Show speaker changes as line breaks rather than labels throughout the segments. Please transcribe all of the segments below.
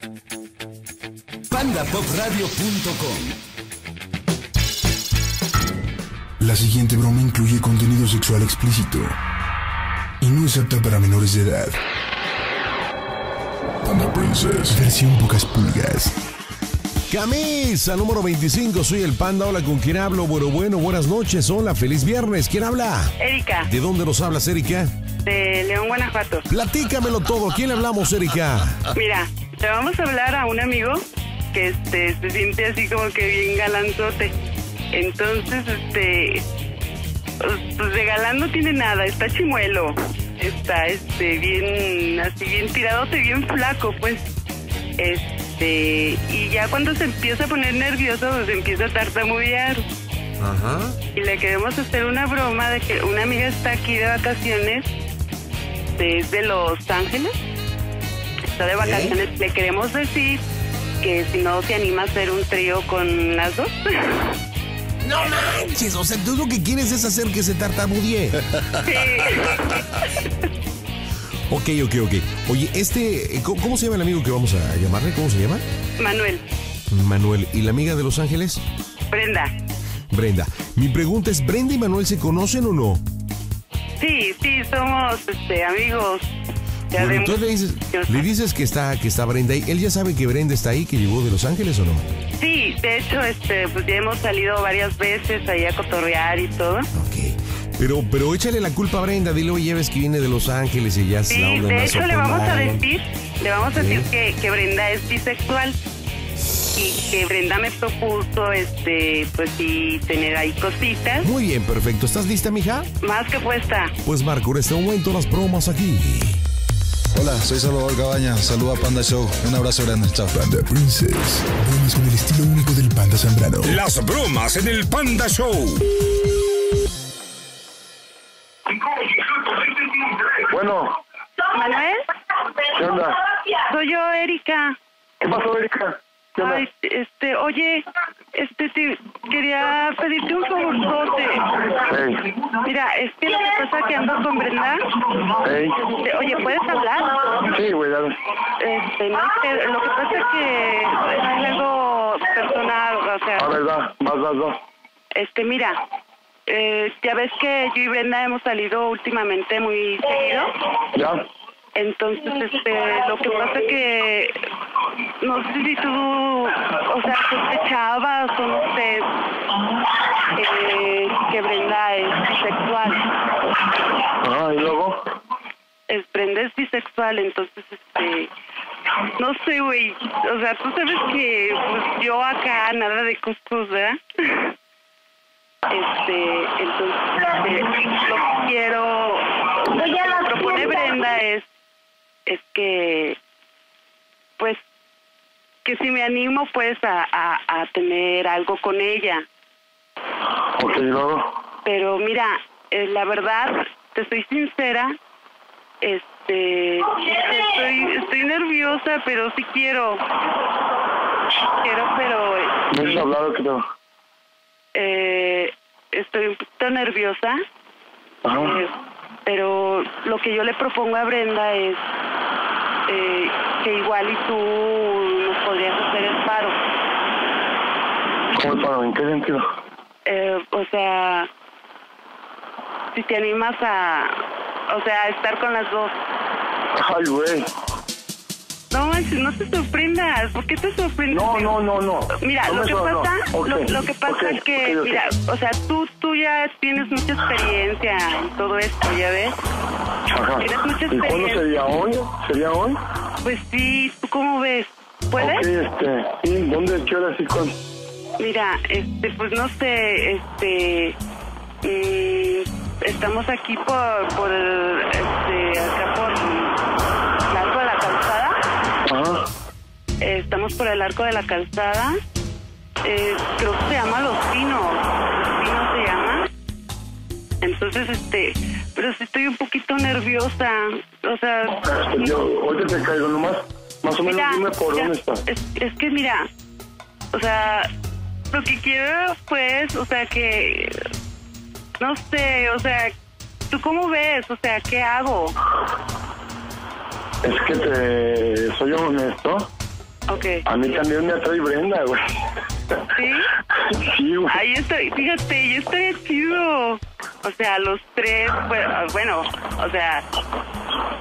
PandaPopRadio.com
La siguiente broma incluye contenido sexual explícito y no es apta para menores de edad. Panda Princess. Versión pocas pulgas.
Camisa número 25, soy el Panda. Hola, ¿con quién hablo? Bueno, bueno, buenas noches. Hola, feliz viernes. ¿Quién habla?
Erika,
¿De dónde nos hablas, Erika?
de León, Guanajuato.
Platícamelo todo. ¿A quién le hablamos, Erika?
Mira, le vamos a hablar a un amigo que este se siente así como que bien galanzote. Entonces, este pues de galán no tiene nada, está chimuelo. Está este bien así bien tiradote, bien flaco, pues. Este, y ya cuando se empieza a poner nervioso, pues empieza a tartamudear.
Ajá.
Y le queremos hacer una broma de que una amiga está aquí de vacaciones desde Los Ángeles. Está de vacaciones. Le queremos decir que si no se anima a hacer un trío con las dos.
No manches, o sea, tú lo que quieres es hacer que se tartamudee. Ok, ok, ok. Oye, este, eh, ¿cómo, cómo se llama el amigo que vamos a llamarle? ¿Cómo se llama?
Manuel,
Manuel. ¿Y la amiga de Los Ángeles?
Brenda.
Brenda. Mi pregunta es, ¿Brenda y Manuel se conocen o no?
Sí, sí, somos este, amigos. Ya
Bueno, entonces le dices, le dices que está, que está Brenda ahí. ¿Él ya sabe que Brenda está ahí, que llegó de Los Ángeles o no?
Sí, de hecho, este, pues ya hemos salido varias veces ahí a cotorrear y todo.
Ok. Pero, pero échale la culpa a Brenda, dile, oye, ves que viene de Los Ángeles y ya
Sí,
la onda
de hecho le vamos a decir, le vamos a decir que, que Brenda es bisexual y que Brenda me propuso, este, pues sí, tener ahí cositas.
Muy bien, perfecto. ¿Estás lista, mija?
Más que puesta.
Pues Marco, en este momento las bromas aquí.
Hola, soy Salvador Cabaña. Saluda a Panda Show. Un abrazo grande. Chao.
Panda Princess. Bromas con el estilo único del panda zambrano.
Las bromas en el Panda Show.
Bueno,
Manuel,
¿qué onda?
soy yo, Erika.
¿Qué pasó, Erika?
Ay, este, oye, este, te quería pedirte un favorzote.
Ey,
Mira, es que lo que pasa es que ando con Brenda. Este, oye, ¿puedes hablar?
Sí, güey, dale.
Este, no sé, lo que pasa es que es algo personal, o sea,
A ver, vas, vas, vas.
este, mira, eh, ya ves que yo y Brenda hemos salido últimamente muy seguido,
¿Ya?
Entonces, este, lo que pasa que no sé si tú, o sea, sospechabas o no sé, eh, que Brenda es bisexual.
Ajá, ¿y luego?
es Brenda es bisexual, entonces, este, no sé, güey, o sea, tú sabes que, pues, yo acá nada de cuscús, ¿verdad? Este, entonces, este, lo que quiero, lo que propone Brenda es, es que, pues, que si me animo, pues, a, a, a tener algo con ella.
Ok, ¿y luego?
Pero mira, eh, la verdad, te soy sincera, este, estoy, estoy nerviosa, pero sí quiero, quiero, pero
¿Me has hablado que no?
eh, estoy un poquito nerviosa,
Ajá.
eh, pero lo que yo le propongo a Brenda es eh, que igual y tú nos podrías hacer el paro.
¿Cómo el paro? ¿En qué sentido?
Eh, o sea, si te animas a, o sea, a estar con las dos.
Ay, güey.
No manches, no te sorprendas. ¿Por qué te sorprendes?
No, no, no, no.
Mira,
No
lo que
no.
pasa,
Ok,
lo, lo que pasa
ok,
es que,
ok, ok.
mira, o sea, tú, tú ya tienes mucha experiencia en todo esto, ¿ya ves?
Ajá.
Tienes mucha
¿Y cuándo
experiencia.
sería hoy? ¿Sería hoy?
Pues sí, ¿tú cómo ves? ¿Puedes?
Ok, este, ¿y dónde, qué hora, sí, cuándo?
Mira, este, pues no sé, este, mm, estamos aquí por, por, este, acá por Eh, estamos por el arco de la calzada. Eh, creo que se llama Los Pinos. Los Pinos se llama. Entonces, este, pero sí estoy un poquito nerviosa. O sea,
Este, yo, ahorita te caigo nomás. Más o menos
mira,
dime por
ya,
dónde estás.
Es, es que mira, o sea, lo que quiero, pues, o sea, que, no sé, o sea, ¿tú cómo ves? O sea, ¿qué hago?
Es que te soy honesto.
Ok.
A mí también me atrae Brenda, güey.
¿Sí?
Sí, güey.
Ahí estoy, fíjate, yo estaría chido. O sea, los tres, bueno, o sea,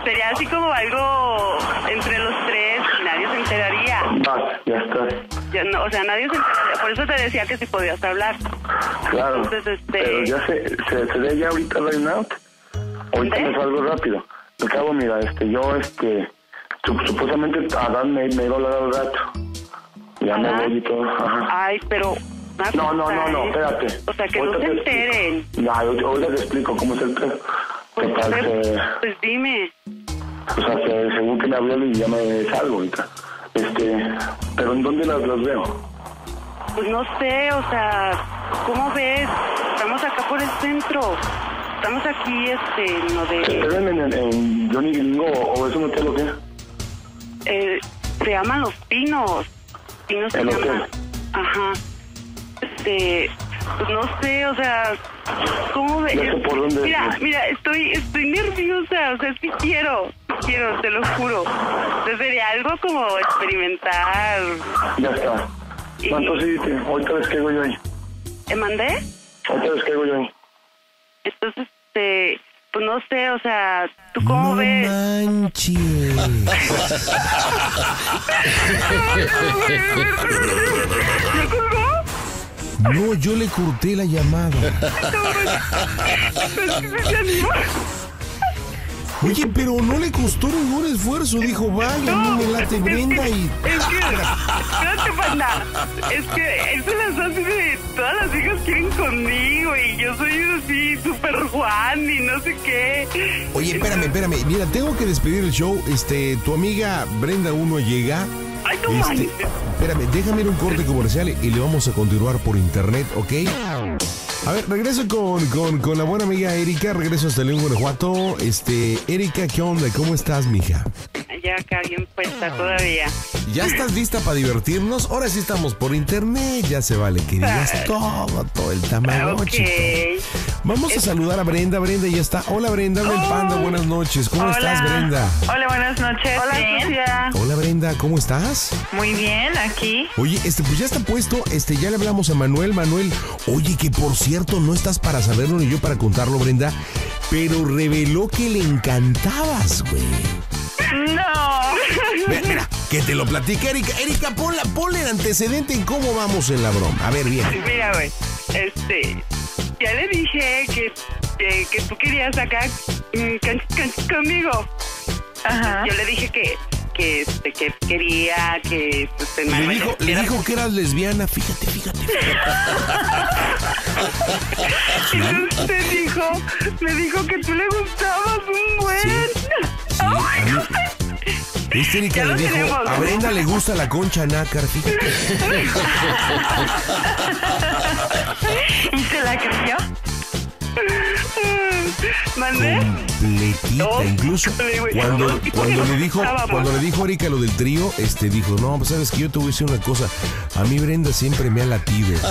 sería así como algo entre los tres y nadie se enteraría.
Va, ya está.
Ya no, o sea, nadie se enteraría. Por eso te decía que si podías hablar.
Claro.
Entonces, este-
Pero ya se, se, se ve ya ahorita right now. Ahorita
¿Eh?
me salgo rápido. Al cabo, mira, este, yo, este, supuestamente Adán me, me iba a hablar al rato. Ya me voy y todo. Ajá.
Ay, pero...
No, no, no, no,
es-
espérate.
O sea, que no se enteren.
Ya, ahorita te explico cómo es el pedo.
Pues,
que,
pues dime.
o sea, que según que me habló y ya me salgo ahorita. Este, pero ¿en dónde las, las veo?
Pues no sé, o sea, ¿cómo ves? Estamos acá por el centro. Estamos aquí, este,
¿Se
de...
ven en, en, Johnny Gringo o, o es un hotel o qué?
Eh, se llaman Los Pinos. Pinos se llaman. Ajá. Este, pues no sé, o sea, ¿cómo?
Ya sé por dónde
Mira, mira, estoy, estoy nerviosa, o sea, sí quiero, sí quiero, te lo juro. Entonces sería algo como experimentar.
Ya está. No, entonces sí, te- ahorita les caigo yo ahí.
¿Te mandé?
Ahorita les caigo yo ahí.
Entonces, este, pues no sé, o sea, ¿tú cómo
no
ves?
manches.
¿Ya colgó?
No, yo le corté la llamada. Oye, pero no le costó ningún esfuerzo. Dijo, vale, a mí me late Brenda y...
Es que, espérate, panda. Es que se las hace de todas las hijas quieren conmigo y yo soy así, super Juan y no sé qué.
Oye, espérame, espérame. Mira, tengo que despedir el show. Este, tu amiga Brenda Uno llega.
Ay, no
Este, espérame, déjame ir un corte comercial y le vamos a continuar por internet, ¿ok? A ver, regreso con, con, con la buena amiga Erika, regreso hasta León, Guanajuato. Este, Erika, ¿qué onda? ¿Cómo estás, mija?
Ya acá bien puesta todavía.
¿Ya estás lista para divertirnos? Ahora sí estamos por internet, ya se vale que digas todo, todo el tamagotchi.
Ok.
Vamos a saludar a Brenda, Brenda ya está. Hola Brenda, habla el panda, buenas noches. ¿Cómo estás, Brenda?
Hola, buenas noches.
Hola.
Hola Brenda, ¿cómo estás?
Muy bien, aquí.
Oye, este, pues ya está puesto, este, ya le hablamos a Manuel, Manuel. Oye, que por cierto, no estás para saberlo ni yo para contarlo, Brenda, pero reveló que le encantabas, güey.
No.
Mira, mira, que te lo platique Erika. Erika, ponla, ponle el antecedente en cómo vamos en la broma. A ver, bien.
Mira, güey, este, ya le dije que, que, que tú querías acá mm, can- can- conmigo.
Ajá.
Yo le dije que, que, este, que quería que pues,
Le
Manuel
dijo, le dijo que eras lesbiana, fíjate, fíjate.
Y usted dijo, me dijo que tú le gustabas un buen.
Sí, a mí- Esta Erika
Ya
le dijo,
tenemos,
a. Brenda le gusta la concha nácar, fíjate.
¿Y se la creyó?
¿Mandé?
completita.
No,
Incluso cuando, cuando le dijo, cuando le dijo Erika lo del trío, este dijo, no, pues sabes que yo te voy a decir una cosa. A mí Brenda siempre me ha latido.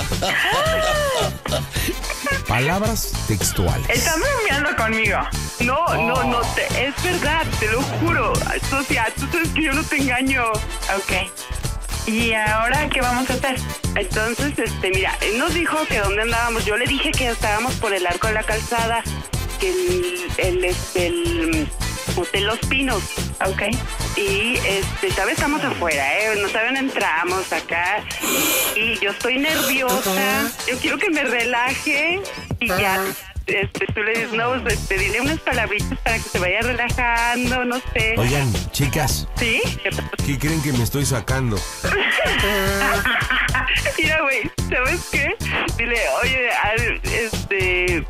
Palabras textuales.
Está bromeando conmigo.
No, no, no, te- es verdad, te lo juro. Socia, tú sabes que yo no te engaño.
Ok. ¿Y ahora qué vamos a hacer?
Entonces, este, mira, él nos dijo que dónde andábamos. Yo le dije que estábamos por el arco de la calzada, que el, el, este, el Hotel Los Pinos.
Ok.
Y, este, ¿sabes? Estamos afuera, ¿eh? No saben, entramos acá. Y yo estoy nerviosa. Yo quiero que me relaje. Y ya, este, tú le dices, no, pues, este, dile unas palabritas para que se vaya relajando, no sé.
Oigan, chicas,
¿Sí?
¿qué creen que me estoy sacando?
Mira, güey, ¿sabes qué? Dile, oye, al- este,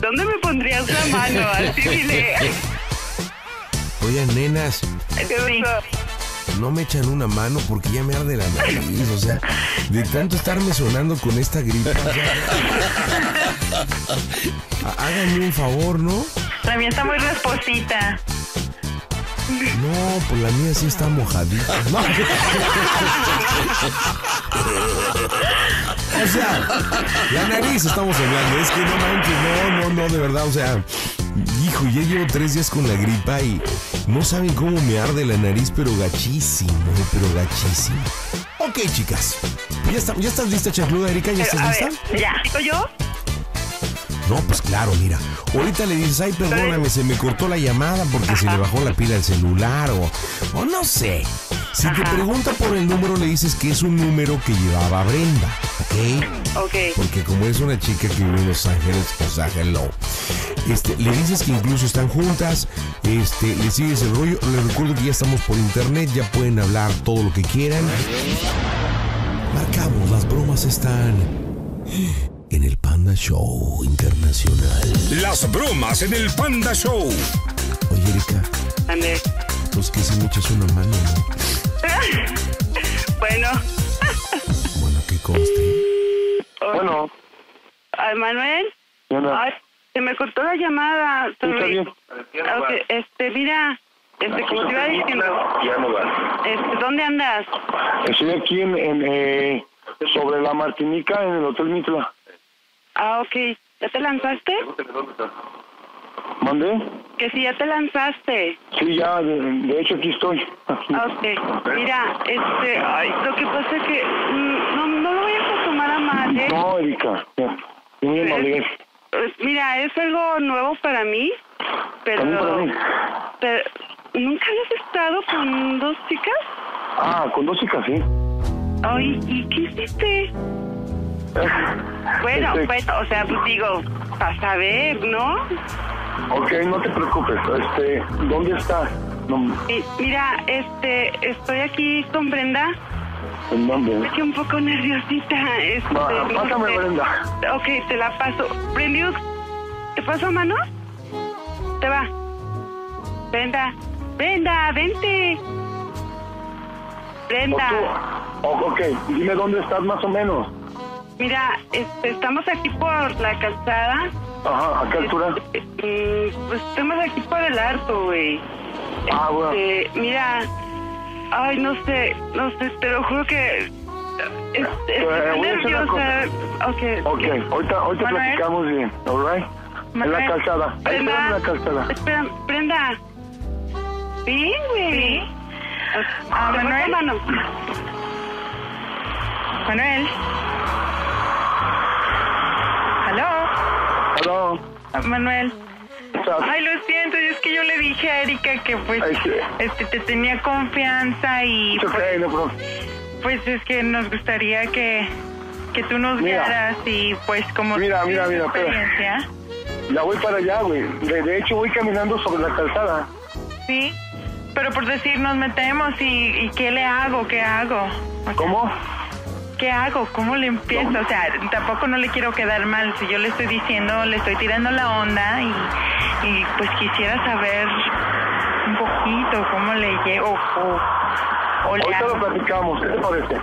¿dónde me pondrías la mano? Así dile.
Oigan, nenas, no me echan una mano porque ya me arde la nariz, o sea, de tanto estarme sonando con esta gripa. o sea. Háganme un favor, ¿no?
La mía está muy rasposita.
No, pues la mía sí está mojadita. No. O sea, la nariz estamos hablando. Es que no manches, no, no, no, de verdad. O sea, Hijo, ya llevo tres días con la gripa y no saben cómo me arde la nariz, pero gachísimo, pero gachísimo. Ok, chicas. ¿Ya, está- ya estás lista, chacluda, Erika? ¿Ya estás lista?
ver, ya. ¿Digo yo?
No, pues claro, mira. Ahorita le dices, ay, perdóname, se me cortó la llamada porque se le bajó la pila al celular o, o no sé. Si te pregunta por el número, le dices que es un número que llevaba Brenda, ¿ok?
Ok.
Porque como es una chica que vive en Los Ángeles, o sea, hello. Este, le dices que incluso están juntas, este, le sigues el rollo. Les recuerdo que ya estamos por internet, ya pueden hablar todo lo que quieran. Marcamos, las bromas están en el Panda Show Internacional.
Las bromas en el Panda Show.
Oye, Erika,
Ande.
pues que si me echas una mano, ¿no?
Bueno,
Bueno, que conste.
Bueno,
ay, Manuel. se me cortó la llamada.
Sí, está bien.
Ok, este, mira, este, como te iba diciendo,
Ya no va.
este, ¿dónde andas?
Estoy aquí en, en, eh, sobre la Martinica en el Hotel Mitla.
Ah, ok. ¿Ya te lanzaste?
¿Mandé?
Que si ya te lanzaste.
Sí, ya, de, de hecho aquí estoy.
Ah, Ok, mira, este, ay, lo que pasa es que mm, no, no lo vayas a tomar a mal, ¿eh?
No, Erika, ya.
Pues, mira, es algo nuevo para mí,
También para
pero,
mí.
pero ¿nunca habías estado con dos chicas?
Ah, con dos chicas, sí.
Ay, ¿y qué hiciste? Bueno,
Este,
pues, o sea, pues digo, para saber, ¿no?
Ok, no te preocupes. Este, ¿dónde está? No,
Y, mira, este, estoy aquí con Brenda.
¿En dónde?
Estoy un poco nerviosita. Este, no
pásame. Brenda.
Ok, te la paso. Brenda, ¿te paso mano? Te va. Brenda, Brenda, vente.
O
Brenda,
tú- o- ok, dime dónde estás más o menos.
Mira, este, estamos aquí por la calzada.
Ajá, ¿a qué altura?
Este, mm, pues estamos aquí por el arco, güey.
Ah, bueno.
Este, mira, ay, no sé, no sé, te lo juro que... es- es- Estoy
una
nerviosa. Ok,
Ok, ahorita, ahorita
Manuel.
platicamos bien, ¿alright? En la calzada. Ahí espérame en la calzada.
Espera, Brenda. Sí, güey. Ah,
Manuel.
Manuel. Mano.
Manuel. ¿Aló?
Aló,
Manuel. Ay, lo siento, es que yo le dije a Erika que pues
Ay, sí.
este te tenía confianza y pues,
okay, no
pues es que nos gustaría que que tú nos
Mira.
guiaras y pues como
Mira, mira, mira,
experiencia,
Ya voy para allá, güey. De, de hecho, voy caminando sobre la calzada.
sí, pero por decir nos metemos y, y qué le hago, qué hago, O sea,
¿Cómo?
¿Qué hago? ¿Cómo le empiezo? O sea, tampoco no le quiero quedar mal. Si yo le estoy diciendo, le estoy tirando la onda y, y pues quisiera saber un poquito cómo le llego o, o le
Ahorita
hago.
lo platicamos, ¿qué te parece?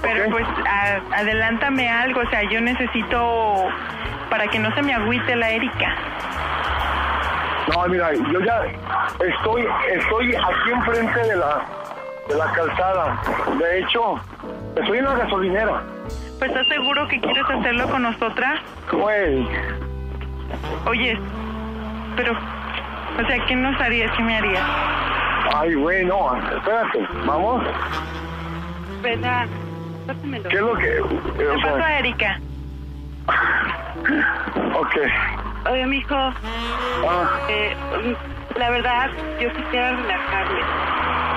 Pero pues a- adelántame algo. O sea, yo necesito para que no se me agüite la Erika.
No, mira, yo ya estoy, estoy aquí enfrente de la, de la calzada. De hecho, estoy en la gasolinera.
Pues ¿estás seguro que quieres hacerlo con nosotras?
Güey,
Oye, pero, o sea, ¿qué nos harías? ¿Qué me harías?
ay, güey, no, espérate, vamos.
Pásamelo.
¿Qué es lo que...? eh,
¿Qué
o
pasó
sea,
a Erika?
ok.
Oye, mijo,
Ah,
eh, la verdad, yo quisiera relajarme.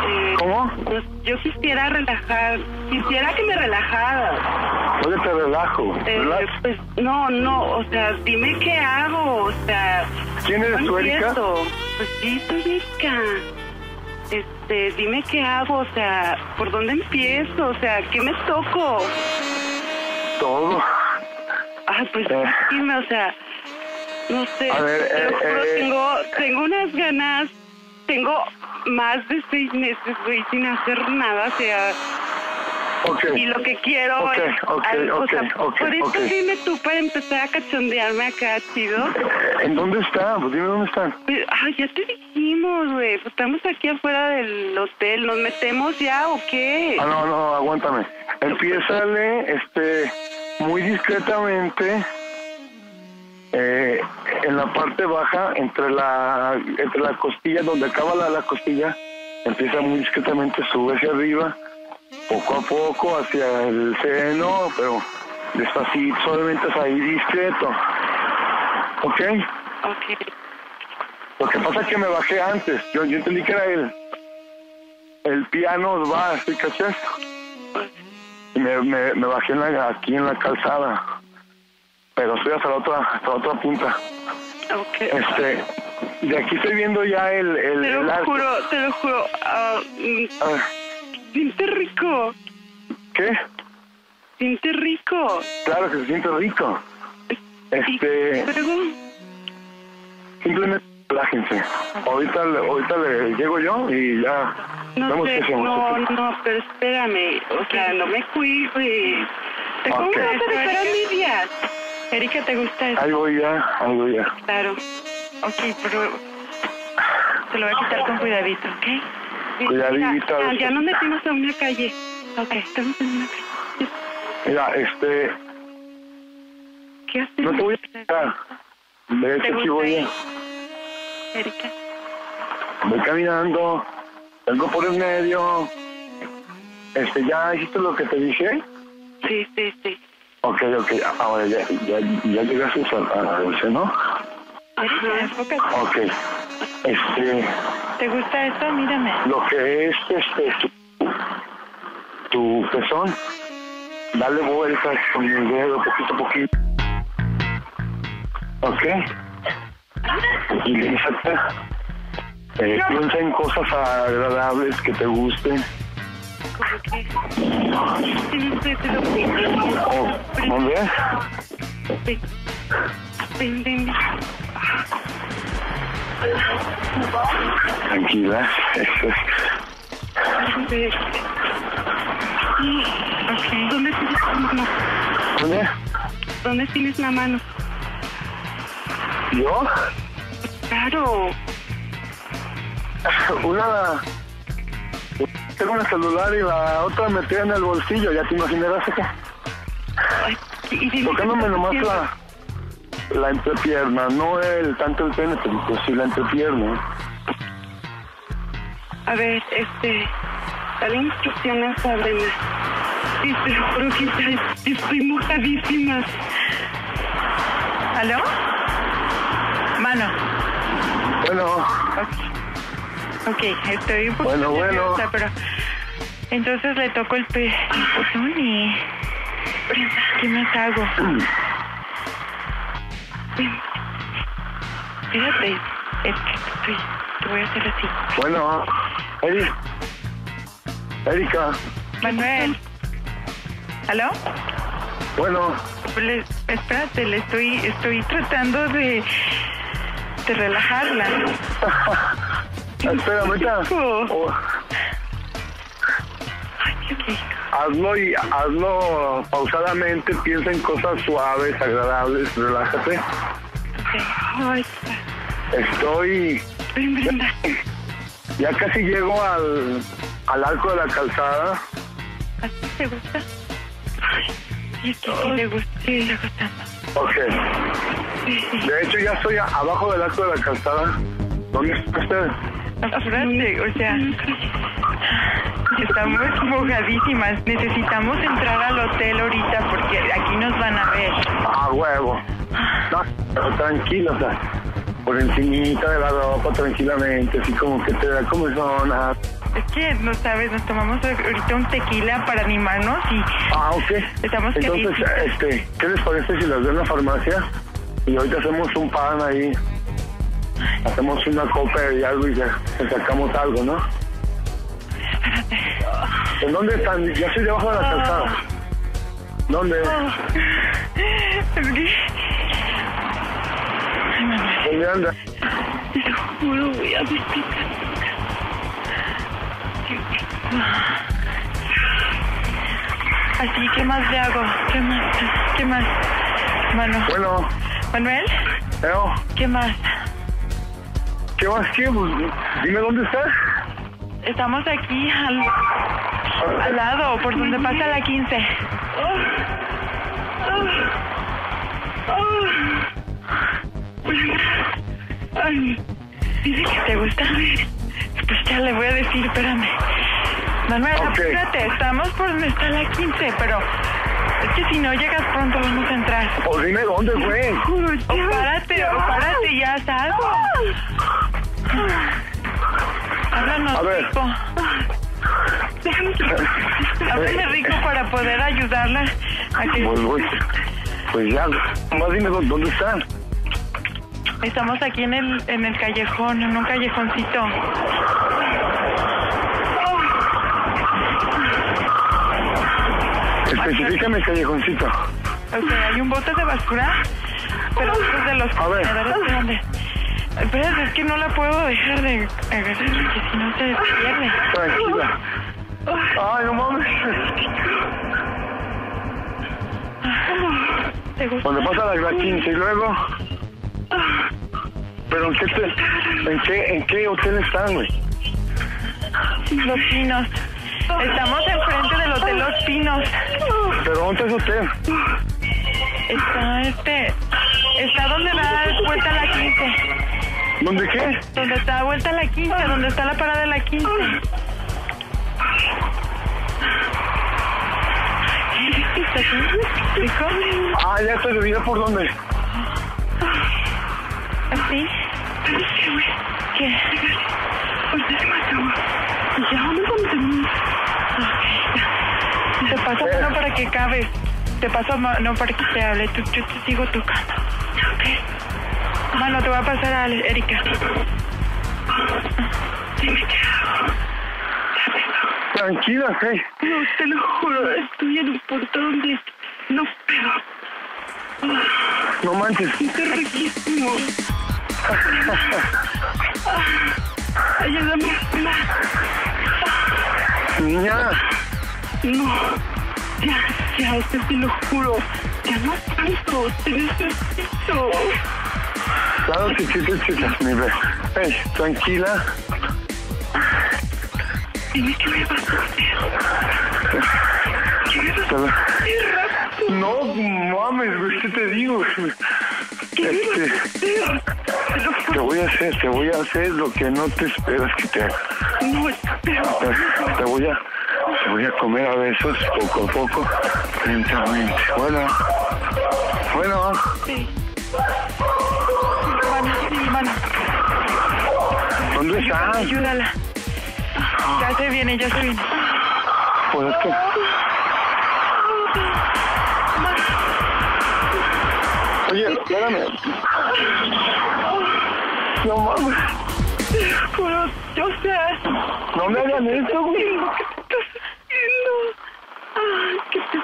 Eh,
¿Cómo?
pues, yo quisiera relajar, quisiera que me relajara.
Oye, te relajo.
Eh, pues no, no, o sea, dime qué hago, o sea,
¿Quién eres
no
tú, Erika?
Pues sí, soy Erika. Este, dime qué hago, o sea, ¿por dónde empiezo? O sea, ¿qué me toco?
Todo.
Ay, pues
Eh.
dime, o sea, no sé,
A ver,
te lo
eh,
juro,
eh.
tengo, tengo unas ganas, tengo más de seis meses, güey, sin hacer nada, o sea,
Ok.
y lo que quiero
Ok,
es,
ok,
algo, o sea, por eso
ok.
dime tú para empezar a cachondearme acá, chido.
¿En dónde está? Pues dime dónde están.
Pues, Ay, ya te dijimos, güey, pues estamos aquí afuera del hotel, ¿nos metemos ya o qué?
Ah, no, no, aguántame. Empiézale, este, muy discretamente. Eh, en la parte baja, entre la entre la costilla, donde acaba la, la costilla, empieza muy discretamente, sube hacia arriba, poco a poco hacia el seno, pero despacito, solamente es ahí discreto. ¿Ok?
Ok.
Lo que pasa es que me bajé antes. Yo, yo entendí que era el, el piano va, ¿sí cachas? Y me, me, me bajé en la- aquí en la calzada. Pero estoy hasta la otra, hasta la otra punta.
Ok.
Este, de aquí estoy viendo ya el, el,
Te
el
lo juro, te lo juro.
ver,
siente rico.
¿Qué?
Siente rico.
Claro que se siente rico. Este, simplemente relájense. Ahorita, le- ahorita le llego yo y ya
no sé, no, no, pero espérame. O sea, no me cuides. ¿Te
Ok.
cómo vas a dejar a Lidia?
Erika, ¿te gusta eso?
Ahí voy ya, ahí voy ya.
Claro.
Ok, pero te lo voy a quitar con cuidadito, ¿ok?
Cuidadito,
Ya, ya nos metimos a una calle. Ok, estamos en una calle.
Mira, este,
¿Qué hacemos?
no te voy a quitar. De
¿Te
hecho, aquí voy,
ahí? Erika.
voy caminando, vengo por el medio. Este, ¿ya hiciste lo que te dije?
Sí, sí, sí.
Ok, ok, ahora ya, ya, ya llegaste al seno.
Erika, enfócate.
Ok, este,
¿Te gusta eso? Mírame.
lo que es este, tu, tu pezón, dale vueltas con el dedo poquito a poquito. Ok. Y eh, piensa en cosas agradables que te gusten.
Ven.
Tranquila.
¿Dónde tienes la mano?
¿Dónde?
¿Dónde tienes la mano?
¿Yo?
Claro.
Una... Tengo una celular y la otra metida en el bolsillo, ya te imaginarás acá. Tocándome nomás la, la entrepierna, no el tanto el pene, pero pues sí la entrepierna.
A ver, este... Dale instrucciones a Brenda. Sí, te lo juro que estoy mojadísima.
¿Aló? Mano.
Bueno,
Ok, estoy un poco
Bueno, bueno.
nerviosa, pero... Entonces le toco el pe... botón y... ¿Qué más hago? Espérate. Es que estoy... Te voy a hacer así.
bueno, Eri, Erika,
Manuel. ¿Aló?
bueno,
Le- espérate, le estoy... Estoy tratando de... De relajarla.
espera, ahorita. Oh, hazlo y hazlo pausadamente, piensa en cosas suaves, agradables, relájate.
Ay,
Estoy,
Brenda.
ya casi llego al, al arco de la calzada.
¿A ti te gusta? Sí, es que sí le gusta. Sí, le gustando.
Ok. De hecho, ya estoy abajo del arco de la calzada. ¿Dónde está usted?
Apúrate, o sea, estamos mojadísimas. Necesitamos entrar al hotel ahorita porque aquí nos van a ver.
Ah, huevo. No, pero tranquilo, o sea, por encimita de la ropa, tranquilamente, así como que te da como zona.
Es que, no sabes, nos tomamos ahorita un tequila para animarnos y
Ah, ok.
Estamos
Entonces, este, ¿qué les parece si las veo en la farmacia? Y ahorita hacemos un pan ahí. Hacemos una copa y algo y ya sacamos algo, ¿no? ¿En dónde están? Yo estoy debajo de la calzada. ¿Dónde?
Es que-.
¿Dónde anda?
Te lo juro, voy a despegar.
Así, ¿qué más le hago? ¿Qué más? ¿Qué más? Mano.
Bueno,
Manuel, ¿qué más?
¿Qué más qué? Pues, dime dónde estás.
Estamos aquí al, al lado, por donde pasa la 15. Ay, dice que te gusta. Pues ya le voy a decir, espérame. Manuel,
Ok.
apúrate, estamos por donde está la 15, pero es que si no llegas pronto vamos a entrar.
O dime dónde, güey.
O párate, o párate, ya salgo. Háblanos
A ver.
rico. Háblame rico para poder ayudarla a que...
Pues. Pues ya, más dime dó- dónde están.
Estamos aquí en el, en el callejón, en un callejoncito.
Especifícame el callejoncito.
O sea, hay un bote de basura, pero estos de los
A ver.
contenedores grandes. Espérate, es que no la puedo dejar de agarrar, porque si no se pierde.
Tranquila. Ay, no mames.
¿Te gusta?
Donde pasa la, la 15 y luego. Pero en qué, te- en qué, en qué hotel están, güey.
Los Pinos. Estamos enfrente del Hotel Los Pinos.
Pero dónde es hotel.
Está este... Está donde da vuelta la 15.
¿Dónde qué?
Donde está vuelta la 15, donde está la parada de la 15. ¿Está aquí? ¿Rico?
Ah, ya estoy de vida por dónde.
¿Así? ¿Qué? Paso mano para que cabes. Te paso mano para que te hable. Tú, yo te sigo tocando. ¿Ok? Mano, te voy a pasar a Erika.
Tranquila, hey.
No, te lo juro, estoy en un portón de... No puedo.
No manches.
Está riquísimo. Ayúdame.
Niña.
No. Ya, ya, esto te lo juro. Ya no tanto. Te necesito.
Claro que sí te necesitas, mi bebé. Hey, tranquila.
Dime qué me vas a hacer. ¿Qué me vas a hacer?
No mames, güey, ¿qué te digo? Este,
Te lo
te voy a hacer, te voy a hacer lo que no te esperas que te haga.
No, pero...
Te, te voy a, voy a comer a besos poco a poco, lentamente. Bueno, bueno,
Sí. Mano, sí, mano.
¿dónde estás?
Ayúdala. Ya se viene, ya se viene.
Pues es que, oye, espérame. No mames,
Pero yo sé...
no me hagan eso, güey.
lo que te estás haciendo. Ay, que te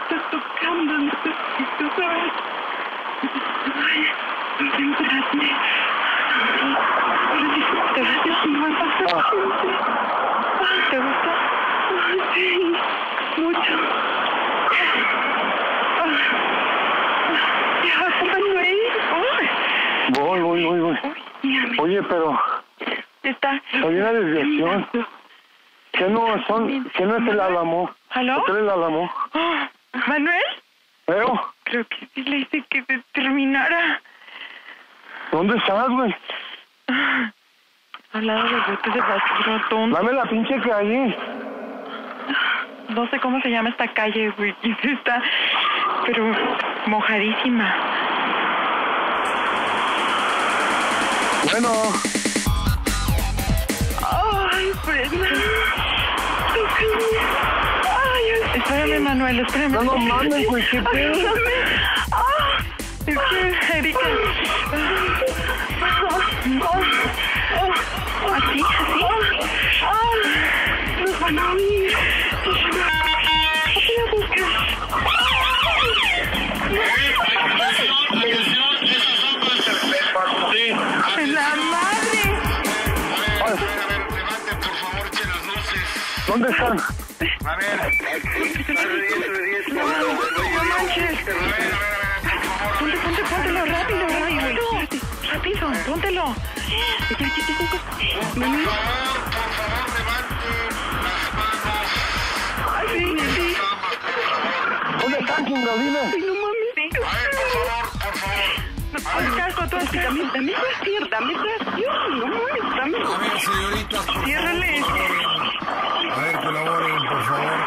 Voy, voy, voy, voy. Oye, pero
¿Está?
hay una desviación. ¿Qué no son? ¿Qué no es el Álamo?
¿Aló?
¿Hotel el Álamo?
Oh, ¿Manuel?
¿Pero?
Creo que sí le hice que se terminara.
¿Dónde estás, güey?
Al lado del bote de basura, tonto.
Dame la pinche calle.
No sé cómo se llama esta calle, güey. Está, pero mojadísima.
Bueno,
Ay, Brenda.
Manuel, espérame.
no, no mames, güey, qué pedo.
Ah,
Es que, Erika. ¿Así? ¿Así?
ah, nos van a oír.
¡En la madre!
¿Dónde están?
¡No manches! Ponte, ponte, póntelo rápido, rápido. Rápido, póntelo. Sí, sí.
¿Dónde están, chingo? Dime.
No mames. Tú
dame, dame dame. No mames, dame.
A ver, señoritas, por favor,
Ciérrale.
A ver, colaboren, por favor.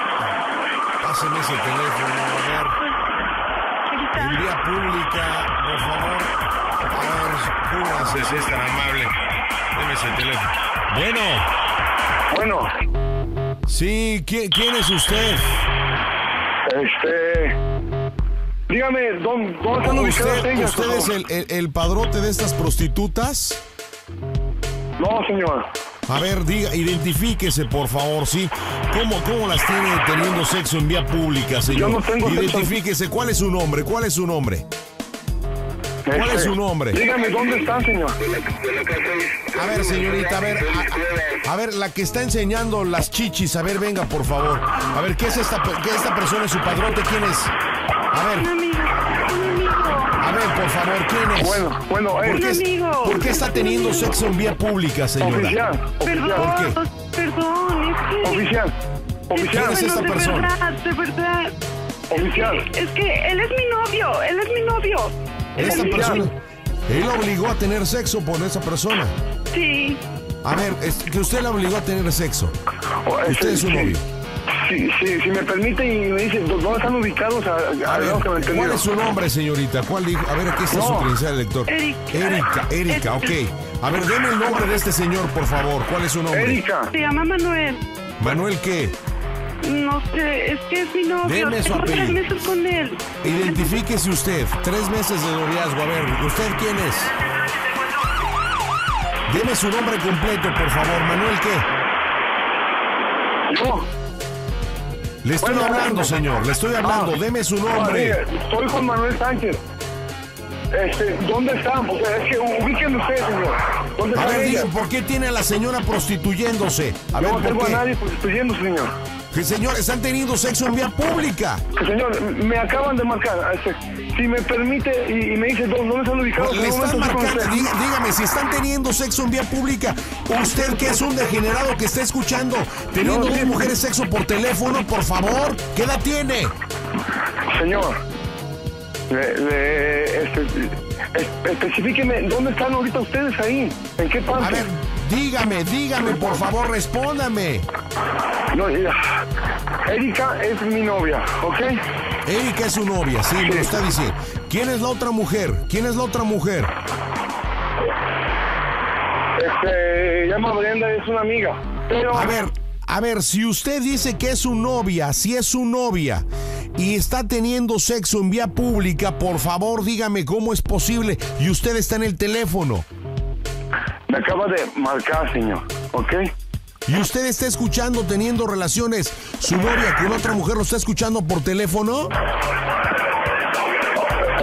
Pásenme ese teléfono, a ver.
Aquí está.
En vía pública, por favor. A ver, pónganse, si es tan amable. Deme ese teléfono. Bueno,
Bueno,
sí, ¿quién, quién es usted?
este. Dígame, ¿dónde, dónde están ubicadas
¿Usted,
ellas?
usted es el, el- el padrote de estas prostitutas?
No, señor.
A ver, diga, identifíquese, por favor, ¿sí? ¿Cómo, ¿Cómo las tiene teniendo sexo en vía pública, señor?
Yo no tengo sexo.
Identifíquese, ¿cuál es su nombre? ¿Cuál es su nombre? ¿Cuál es
Este,
su nombre?
Dígame, ¿dónde están, señor?
A ver, señorita, a ver, a, a ver, la que está enseñando las chichis, a ver, venga, por favor. A ver, ¿qué es esta, qué es esta persona? ¿Es su padrote? ¿Quién es? A
Un
ver,
amigo, un amigo.
a ver, por favor, ¿quién es?
Bueno, bueno,
¿Por
eh,
qué, por qué está teniendo sexo en vía pública, señora?
oficial,
Perdón,
oficial,
perdón, es que...
oficial,
¿Quién
oficial,
es esta
de
persona?
verdad, de verdad.
oficial.
Es que él es mi novio, él es mi novio. Él
Esta persona, él obligó a tener sexo por esa persona.
Sí,
A ver, es que usted la obligó a tener sexo.
O, este,
Usted es su
sí,
novio.
Sí, sí, si me permite y me dice, ¿dónde están ubicados? A, a,
A ver,
que me
¿cuál es su nombre, señorita? ¿Cuál dijo? A ver, aquí está
No.
su credencial lector.
Erika.
Erika, Erika, ok. A ver, deme el nombre de este señor, por favor. ¿Cuál es su nombre?
Erika,
se llama Manuel.
Manuel, ¿qué?
No sé, es que es mi novio.
Deme su
Tengo tres
apellido.
meses con él.
Identifíquese usted. Tres meses de noviazgo. A ver, ¿usted quién es? Deme su nombre completo, por favor. Manuel, ¿qué?
yo.
Le estoy
Bueno,
hablando,
bueno.
señor. Le estoy hablando.
Ah.
Deme su nombre.
mire, soy Juan Manuel Sánchez. Este, ¿dónde están? Porque es que ubíquenme ustedes, señor. ¿Dónde
A ver,
ellas?
diga, ¿por qué tiene a la señora prostituyéndose? A
Yo
ver,
no tengo
¿por
a
qué?
nadie prostituyendo, señor.
Que señor, están teniendo sexo en vía pública.
Que, señor, me acaban de marcar. Este, si me permite y, y me dice ¿dónde, dónde están ubicados.
Le están marcando, dí- dígame, si están teniendo sexo en vía pública, usted que es un degenerado que está escuchando, teniendo
No, sí.
mujeres sexo por teléfono, por favor, ¿qué edad tiene?
Señor, le, le- este, es- especifíqueme, ¿dónde están ahorita ustedes ahí? ¿En qué parte?
A ver, dígame, dígame, por favor, respóndame.
No, mira, Erika es mi novia, ¿ok?
Erika es su novia, sí, me lo está diciendo. ¿Quién es la otra mujer? ¿Quién es la otra mujer?
Este, llama Brenda, es una amiga. Pero,
A ver, a ver, si usted dice que es su novia, si es su novia y está teniendo sexo en vía pública, por favor dígame cómo es posible y usted está en el teléfono
me acaba de marcar, señor, ¿ok?
Y usted está escuchando teniendo relaciones, su novia con otra mujer lo está escuchando por teléfono.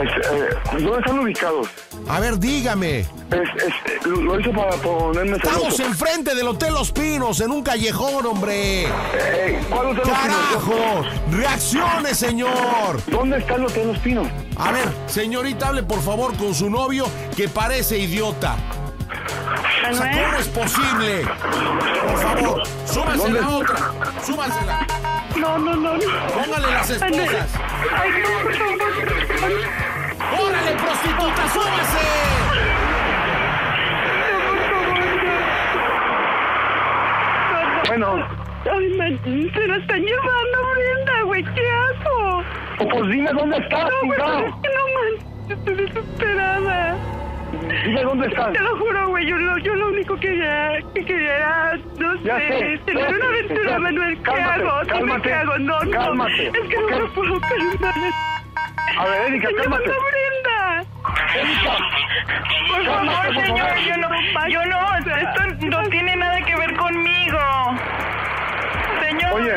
Eh, ¿Dónde están ubicados?
A ver, dígame.
Es, es- lo hice para ponerme
Estamos enfrente del Hotel Los Pinos, en un callejón, hombre.
Eh, ¿Cuál hotel Los Pinos?
¡Carajo! ¡Reaccione, señor!
¿Dónde está el hotel Los Pinos?
A ver, señorita, hable por favor con su novio que parece idiota. O sea, ¿cómo es posible? Por favor, súbase la otra. Súbasela.
No, no, no. no.
Póngale las esposas.
Ay, no, por favor.
¡Órale, prostituta, súbase!
Bueno,
Ay, man, se la están llevando, Brenda, güey, ¿qué hago?
pues dime dónde estás,
No, güey, es que no manches, estoy desesperada.
Dime dónde estás.
Te lo juro, güey, yo lo, yo lo único que quería, que quería era, no
Ya
sé, tener una aventura,
ya.
Manuel, ¿qué
Cálmate,
hago? Dime qué hago, no, no,
cálmate,
es que no me puedo calmar.
A ver, Erika,
¡Se
cálmate.
Brenda!
Erika,
Por favor, señor, yo no, yo no, esto no tiene nada que ver conmigo. Señor,
oye,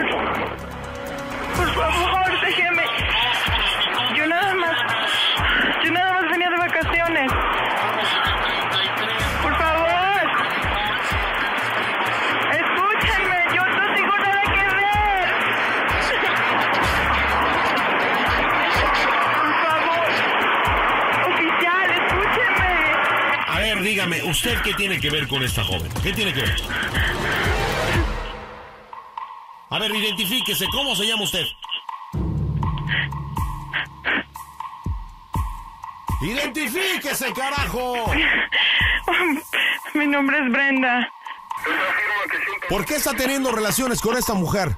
por favor, déjeme.
¿Usted qué tiene que ver con esta joven? ¿Qué tiene que ver? A ver, identifíquese, ¿cómo se llama usted? ¡Identifíquese, carajo!
Mi nombre es Brenda.
¿Por qué está teniendo relaciones con esta mujer?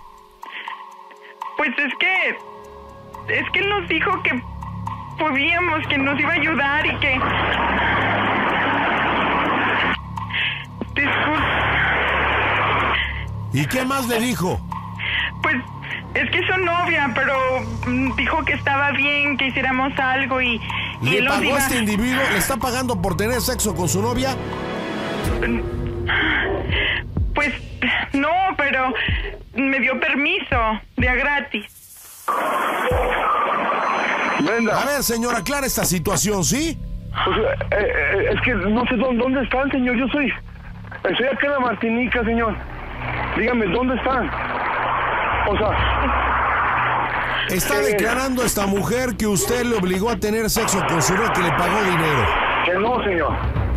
Pues es que. Es que él nos dijo que podíamos, que nos iba a ayudar y que.
¿Y qué más le dijo?
Pues es que son novia, pero mm, dijo que estaba bien, que hiciéramos algo y. y
¿Le
él
pagó
iba-
a este individuo? ¿Le está pagando por tener sexo con su novia?
Pues no, pero me dio permiso, de a gratis.
Brenda,
A ver, señor, aclara esta situación, ¿sí?
pues, eh, eh, es que no sé dónde, dónde están, señor. Yo soy. Estoy acá en la Martinica, señor. Dígame, ¿dónde están? O sea,
Está
Eh.
declarando esta mujer que usted le obligó a tener sexo con su novia que le pagó dinero.
que no, señor.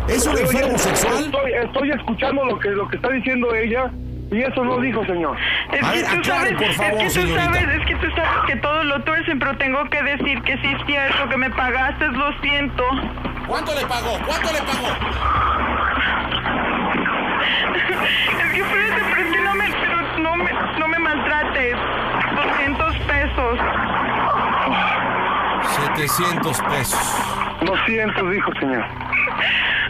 ¿Es un enfermo sexual?
Estoy, estoy escuchando lo que, lo que está diciendo ella y eso no dijo, señor.
Es
A
que
ver,
tú
aclare,
sabes,
por favor,
es que tú
señorita.
sabes, es que tú sabes que todo lo tuercen, pero tengo que decir que sí es cierto, que me pagaste, lo siento.
¿Cuánto le pagó? ¿Cuánto le pagó?
Es que espérate, pero es que no me, pero no me, no me maltrates. 200 pesos.
700 pesos.
200 dijo, señor.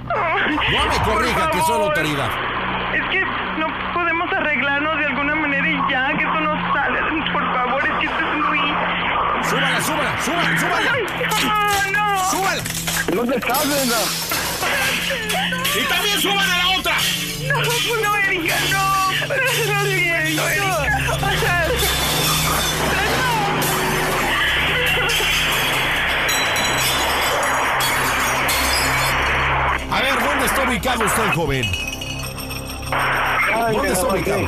No me corrija, que
favor.
autoridad.
Es que no podemos arreglarnos de alguna manera y ya, que esto no sale. Por favor, es que esto es muy...
Súbala, súbala, súbala, súbala.
¡Ay, no, no!
Súbala.
¿Dónde estás?
Y también suban a la.
No, no, Erika, no. Lo siento, Erika. O sea,
A ver, ¿dónde está ubicado usted, joven?
Ay,
¿Dónde está ubicado?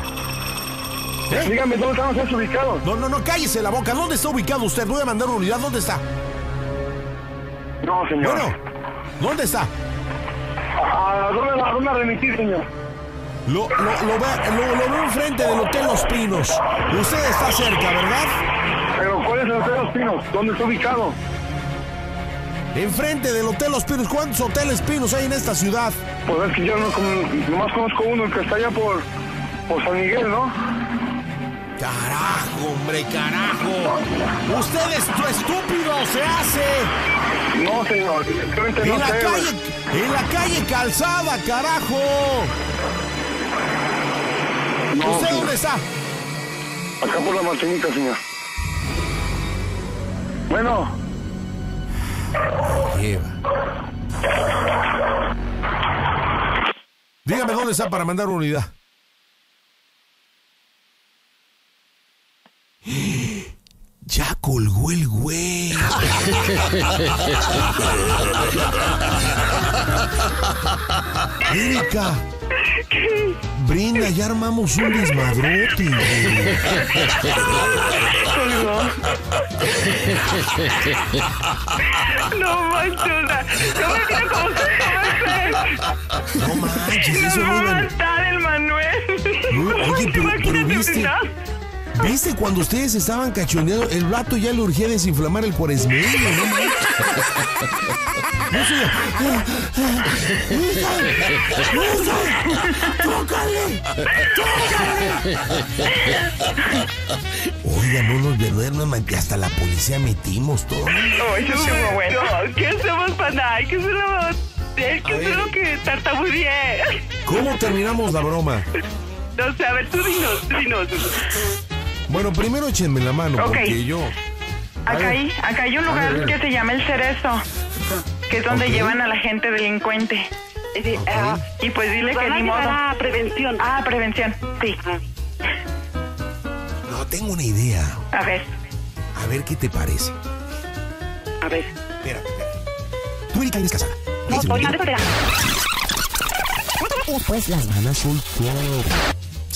¿Eh?
Dígame, ¿dónde ustedes ubicados?
No, no, no, cállese la boca. ¿Dónde está ubicado usted? Voy a mandar una unidad. ¿Dónde está?
No, señor.
Bueno, ¿dónde está?
¿A dónde, a dónde remitir, señor?
Lo, lo, lo, ve- lo- veo enfrente del Hotel Los Pinos. Usted está cerca, ¿verdad?
Pero ¿cuál es el Hotel Los Pinos? ¿Dónde está ubicado?
Enfrente del Hotel Los Pinos. ¿Cuántos hoteles pinos hay en esta ciudad?
Pues es que yo no, nomás conozco uno, el que está allá por, por San Miguel, ¿no?
Carajo, hombre, carajo. Usted es tu estúpido, se hace.
No, señor,
En
no
la
sé,
calle, en la calle Calzada, carajo.
No,
¿Usted
señor.
dónde está?
Acá por la Martinica, señor. Bueno,
Dígame dónde está para mandar una unidad. Ya colgó el güey. Erika. Brinda, ya armamos un desmadrote.
no manches, o sea, yo me quiero como
No manches,
No
eso no
va a matar el Manuel.
No, oye, pero, pero viste.
¿No?
¿Viste cuando ustedes estaban cachondeando? El vato ya le urgía desinflamar el cuaresmeño, ¿no? No sé. ¡Tócale! Oiga, no nos duerman, que hasta la policía metimos todo.
Ay, eso estuvo bueno.
¿Qué hacemos, panda? Hay que hacerlo. Es es lo que tartamudeé.
¿Cómo terminamos la broma?
No sé, a ver, tú dinos, tú dinos.
Bueno, primero échenme la mano, porque yo.
Acá
ver.
hay, acá hay un lugar que se llama El Cerezo, que es donde llevan a la gente delincuente.
Sí, ah,
Y pues dile que ni modo.
llevar a prevención.
Ah, prevención, sí.
No, tengo una idea.
A ver,
A ver qué te parece.
A ver.
Espera, espera. Tú, Erika, eres casada.
No,
Eres
Toño,
soltera.
espera.
Pues las van a soltar.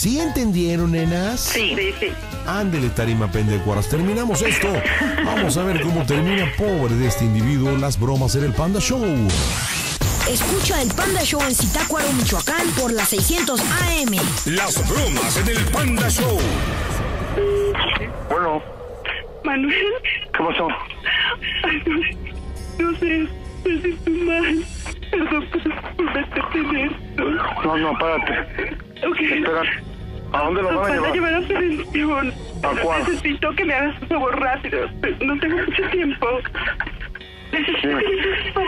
¿Sí entendieron, nenas?
sí.
Sí, sí.
Ándele, tarima pendecuaras. Terminamos esto. Vamos a ver cómo termina pobre de este individuo las bromas en el Panda Show.
Escucha el Panda Show en Zitácuaro, Michoacán por las 600 AM.
Las bromas en el Panda Show.
bueno,
Manuel.
¿qué pasó?
Ay, no, no sé.
me siento mal. Perdón por meterte en esto.
No, no, párate.
Ok.
Espera. ¿A dónde lo van a llevar?
llevar a prevención.
¿A cuál?
Necesito que me hagas un favor rápido. No tengo mucho tiempo. Necesito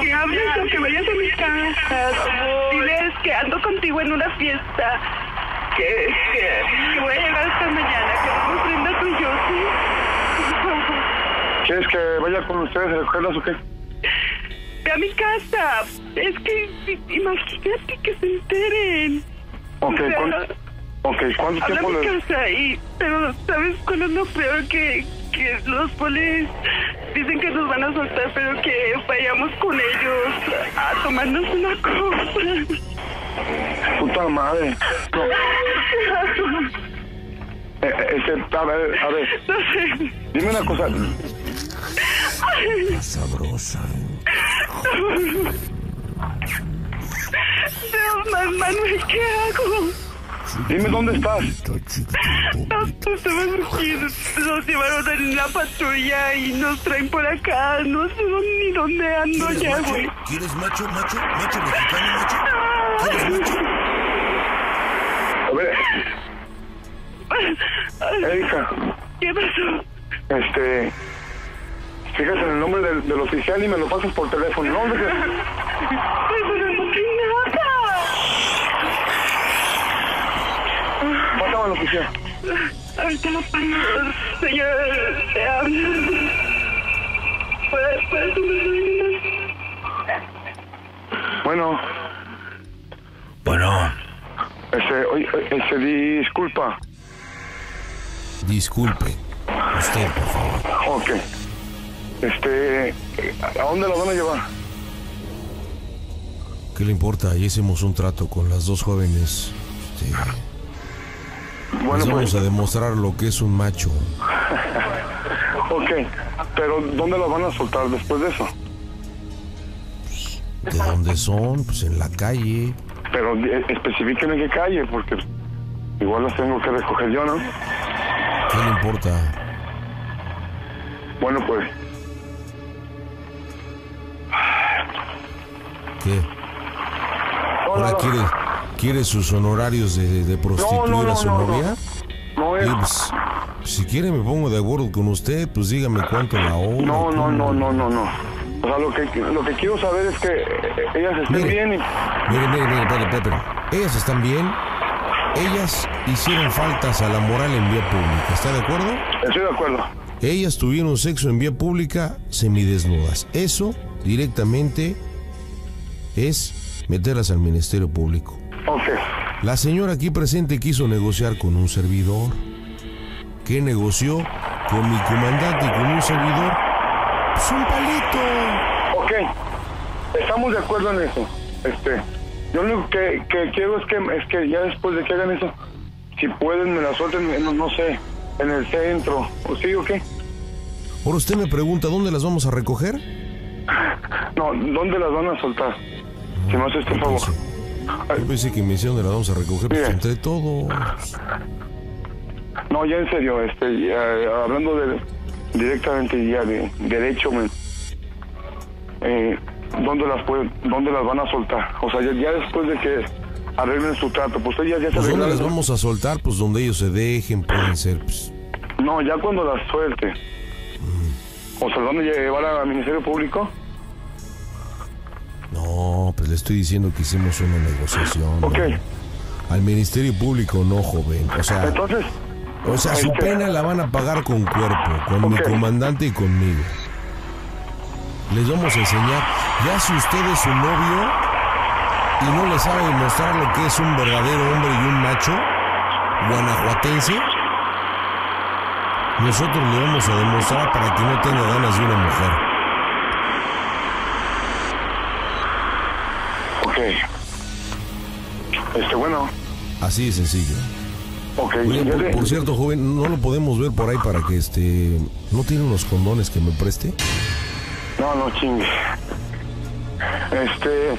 que hables o que vayas a mi casa. Diles que ando contigo en una fiesta. Que, que, que voy a llegar hasta mañana. Que vamos Brenda tú y yo, ¿sí?
¿Quieres que vaya con ustedes a recogerlas o qué?
Ve a mi casa. Es que imagínate que se enteren.
Ok,
O sea,
¿cuán- ok, ¿cuánto
Habla
tiempo le...?
y... Pero, ¿sabes cuál es lo peor? Que, que los polis dicen que nos van a soltar, pero que vayamos con ellos a tomarnos una copa.
Puta madre. No. Eh, eh, este, a ver, a ver,
No sé.
dime una cosa.
Sabrosa.
Dios, man, Manuel, ¿qué hago?
Dime dónde estás.
Nos llevaron en la patrulla y nos traen por acá. No sé ni dónde ando ya, güey.
¿Quieres macho, macho, macho mexicano, macho? ¿Quieres macho?
A ver, Erika,
¿Qué pasó?
este... Fíjate en el nombre del, del oficial y me lo pasas por teléfono. ¿No? ¿Dónde queda?
Pero no que nada.
Pásame al oficial.
Ahorita lo paso. Señor, te hablo. ¿Puedes, puedes
Bueno,
Bueno,
este, oye, este, disculpa.
disculpe. Usted, por favor.
Ok. Este, ¿a dónde la van a llevar?
¿Qué le importa? Ya hicimos un trato con las dos jóvenes. Este,
Bueno,
les vamos
pues,
a demostrar lo que es un macho.
ok. Pero ¿dónde las van a soltar después de eso?
¿De dónde son? Pues en la calle.
Pero eh, especifiquen en qué calle, porque igual las tengo que recoger yo, ¿no?
¿Qué le importa?
Bueno, pues,
¿Qué?
no,
¿Ahora
no,
quiere sus honorarios de, de prostituir
No, no,
a su
no, no,
novia?
no
pues, si quiere me pongo de acuerdo con usted, pues dígame cuánto la hora.
No, no, no, no, no, no. O sea, lo que, lo que quiero saber es que ellas estén
Mire.
bien y...
Mire, mire, mire, espere, espere. Ellas están bien. Ellas hicieron faltas a la moral en vía pública. ¿Está de acuerdo?
Estoy de acuerdo.
Ellas tuvieron sexo en vía pública semidesnudas. Eso directamente es meterlas al Ministerio Público.
Ok.
La señora aquí presente quiso negociar con un servidor. ¿Qué negoció? Con mi comandante y con un servidor. Pues un palito.
Ok, estamos de acuerdo en eso. Este, yo lo único que, que quiero es que, es que ya después de que hagan eso, si pueden me la suelten, en, no sé, en el centro, ¿o sí o qué?
Ahora usted me pregunta, ¿dónde las vamos a recoger?
No, ¿dónde las van a soltar? Si me hace este favor.
Yo pensé que me decían dónde las vamos a recoger, pues entre todos.
No, ya en serio, este, ya, hablando de, directamente ya de derecho, me, eh, ¿dónde las pueden, dónde las van a soltar? O sea, ya, ya después de que arreglen su trato, pues ellas ya se
Pues ¿dónde las vamos a soltar? Pues donde ellos se dejen, pueden ser, pues.
No, ya cuando las suelte. O sea, ¿dónde llevar al Ministerio Público?
No, pues le estoy diciendo que hicimos una negociación.
Ok.
Al Ministerio Público no, joven. O sea,
Entonces,
o sea, su
este-
pena la van a pagar con cuerpo, con mi comandante y conmigo. Les vamos a enseñar, ya si usted es su novio y no le sabe mostrar lo que es un verdadero hombre y un macho guanajuatense, nosotros le vamos a demostrar para que no tenga ganas de una mujer.
Ok. Este, bueno,
Así de sencillo.
ok.
Oye,
ya
por, por cierto, joven, ¿no lo podemos ver por ahí para que este... ¿No tiene unos condones que me preste?
No, no chingue. Este,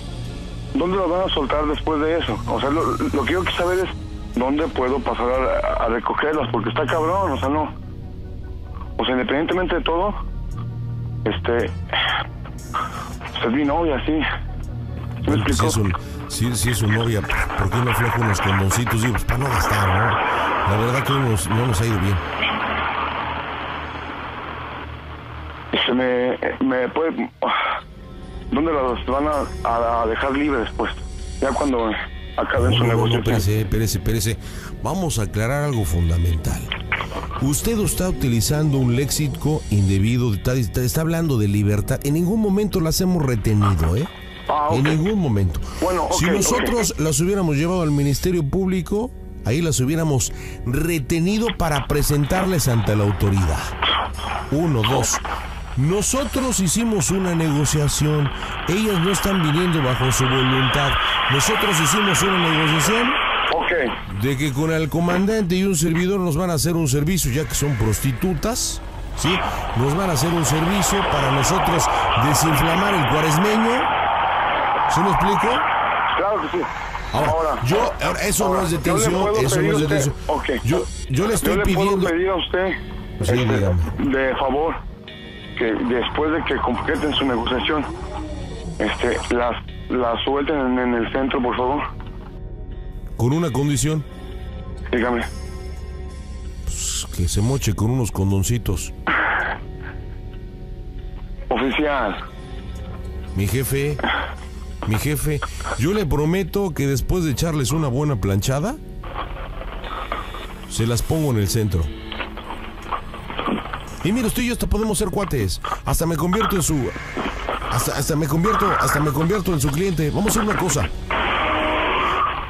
¿dónde las van a soltar después de eso? O sea, lo, lo que yo quiero saber es dónde puedo pasar a, a recogerlas, porque está cabrón, o sea, no. O sea, independientemente de todo, este, Pues es mi novia, sí. ¿Sí me
Bueno, pues, si, es un, si, si es su novia, ¿por qué no afloja unos condoncitos? Digo, pues para no gastar, ¿no? La verdad que no nos, no nos ha ido bien.
Se me, me puede... ¿Dónde los van a, a dejar libres, pues? Ya cuando acaben
No,
su
no, no,
negocio.
espérese, espérese, espérese. Vamos a aclarar algo fundamental. Usted está utilizando un léxico indebido, está, está- está hablando de libertad. En ningún momento las hemos retenido, ¿eh?
Ah, ok.
En ningún momento.
Bueno, ok,
si nosotros las hubiéramos llevado al Ministerio Público, ahí las hubiéramos retenido para presentarles ante la autoridad. Uno, dos. Nosotros hicimos una negociación. Ellas no están viniendo bajo su voluntad. Nosotros hicimos una negociación de que con el comandante y un servidor nos van a hacer un servicio, ya que son prostitutas. ¿Sí? Nos van a hacer un servicio para nosotros desinflamar el cuaresmeño. ¿Sí me explico?
Claro que sí.
Ahora, yo, ahora, eso
ahora,
no es detención, eso no es
a usted-
detención.
ok.
Yo, yo le estoy
Yo le
pidiendo.
puedo pedir a usted,
Sí,
este,
dígame.
de favor, que después de que completen su negociación, este, las, las suelten en, en el centro, por favor.
Con una condición,
Dígame.
pues, que se moche con unos condoncitos.
Oficial.
Mi jefe, mi jefe, yo le prometo que después de echarles una buena planchada, se las pongo en el centro. Y mira, usted y yo hasta podemos ser cuates. Hasta me convierto en su. Hasta, hasta me convierto, hasta me convierto en su cliente. Vamos a hacer una cosa.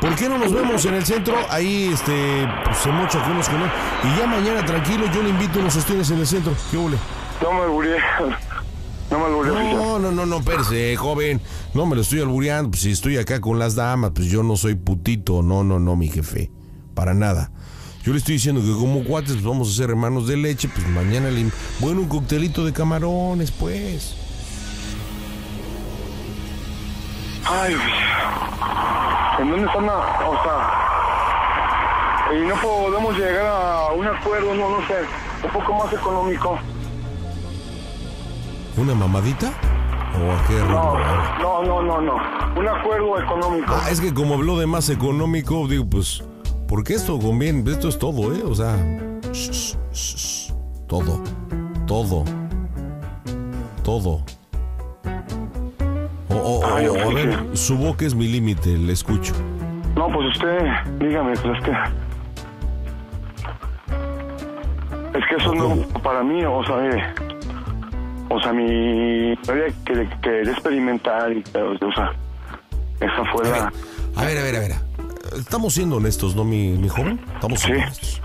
¿Por qué no nos vemos en el centro? Ahí este pues, se mocha con unos con él. Y ya mañana tranquilo, yo le invito unos sostienes en el centro. ¿Qué huele?
No me. No me.
No, no, no, no, perse, joven. No me lo estoy albureando. Pues si estoy acá con las damas, pues yo no soy putito. No, no, no, mi jefe. Para nada. Yo le estoy diciendo que como cuates pues vamos a ser hermanos de leche. Pues mañana le... Bueno, un coctelito de camarones, pues.
Ay. ¿En dónde están la, o sea, y no podemos llegar a un acuerdo, no, no sé, un poco más económico?
¿Una mamadita? ¿O a qué
No,
ritmo?
no, no, no, no, un acuerdo económico.
Ah, es que como habló de más económico, digo, pues, porque esto conviene, esto es todo, ¿eh? O sea, sh- sh- todo, todo, todo. O, o- o-
Ay,
o, a ver, su boca es mi límite, le escucho.
No, pues usted, dígame, pues es que... Es que eso no, para mí, o sea, eh, o sea, mi novia que quería experimentar y, o sea, esa fue la...
A ver, a ver, a ver. Estamos siendo honestos, ¿no, mi, mi joven? Estamos siendo honestos.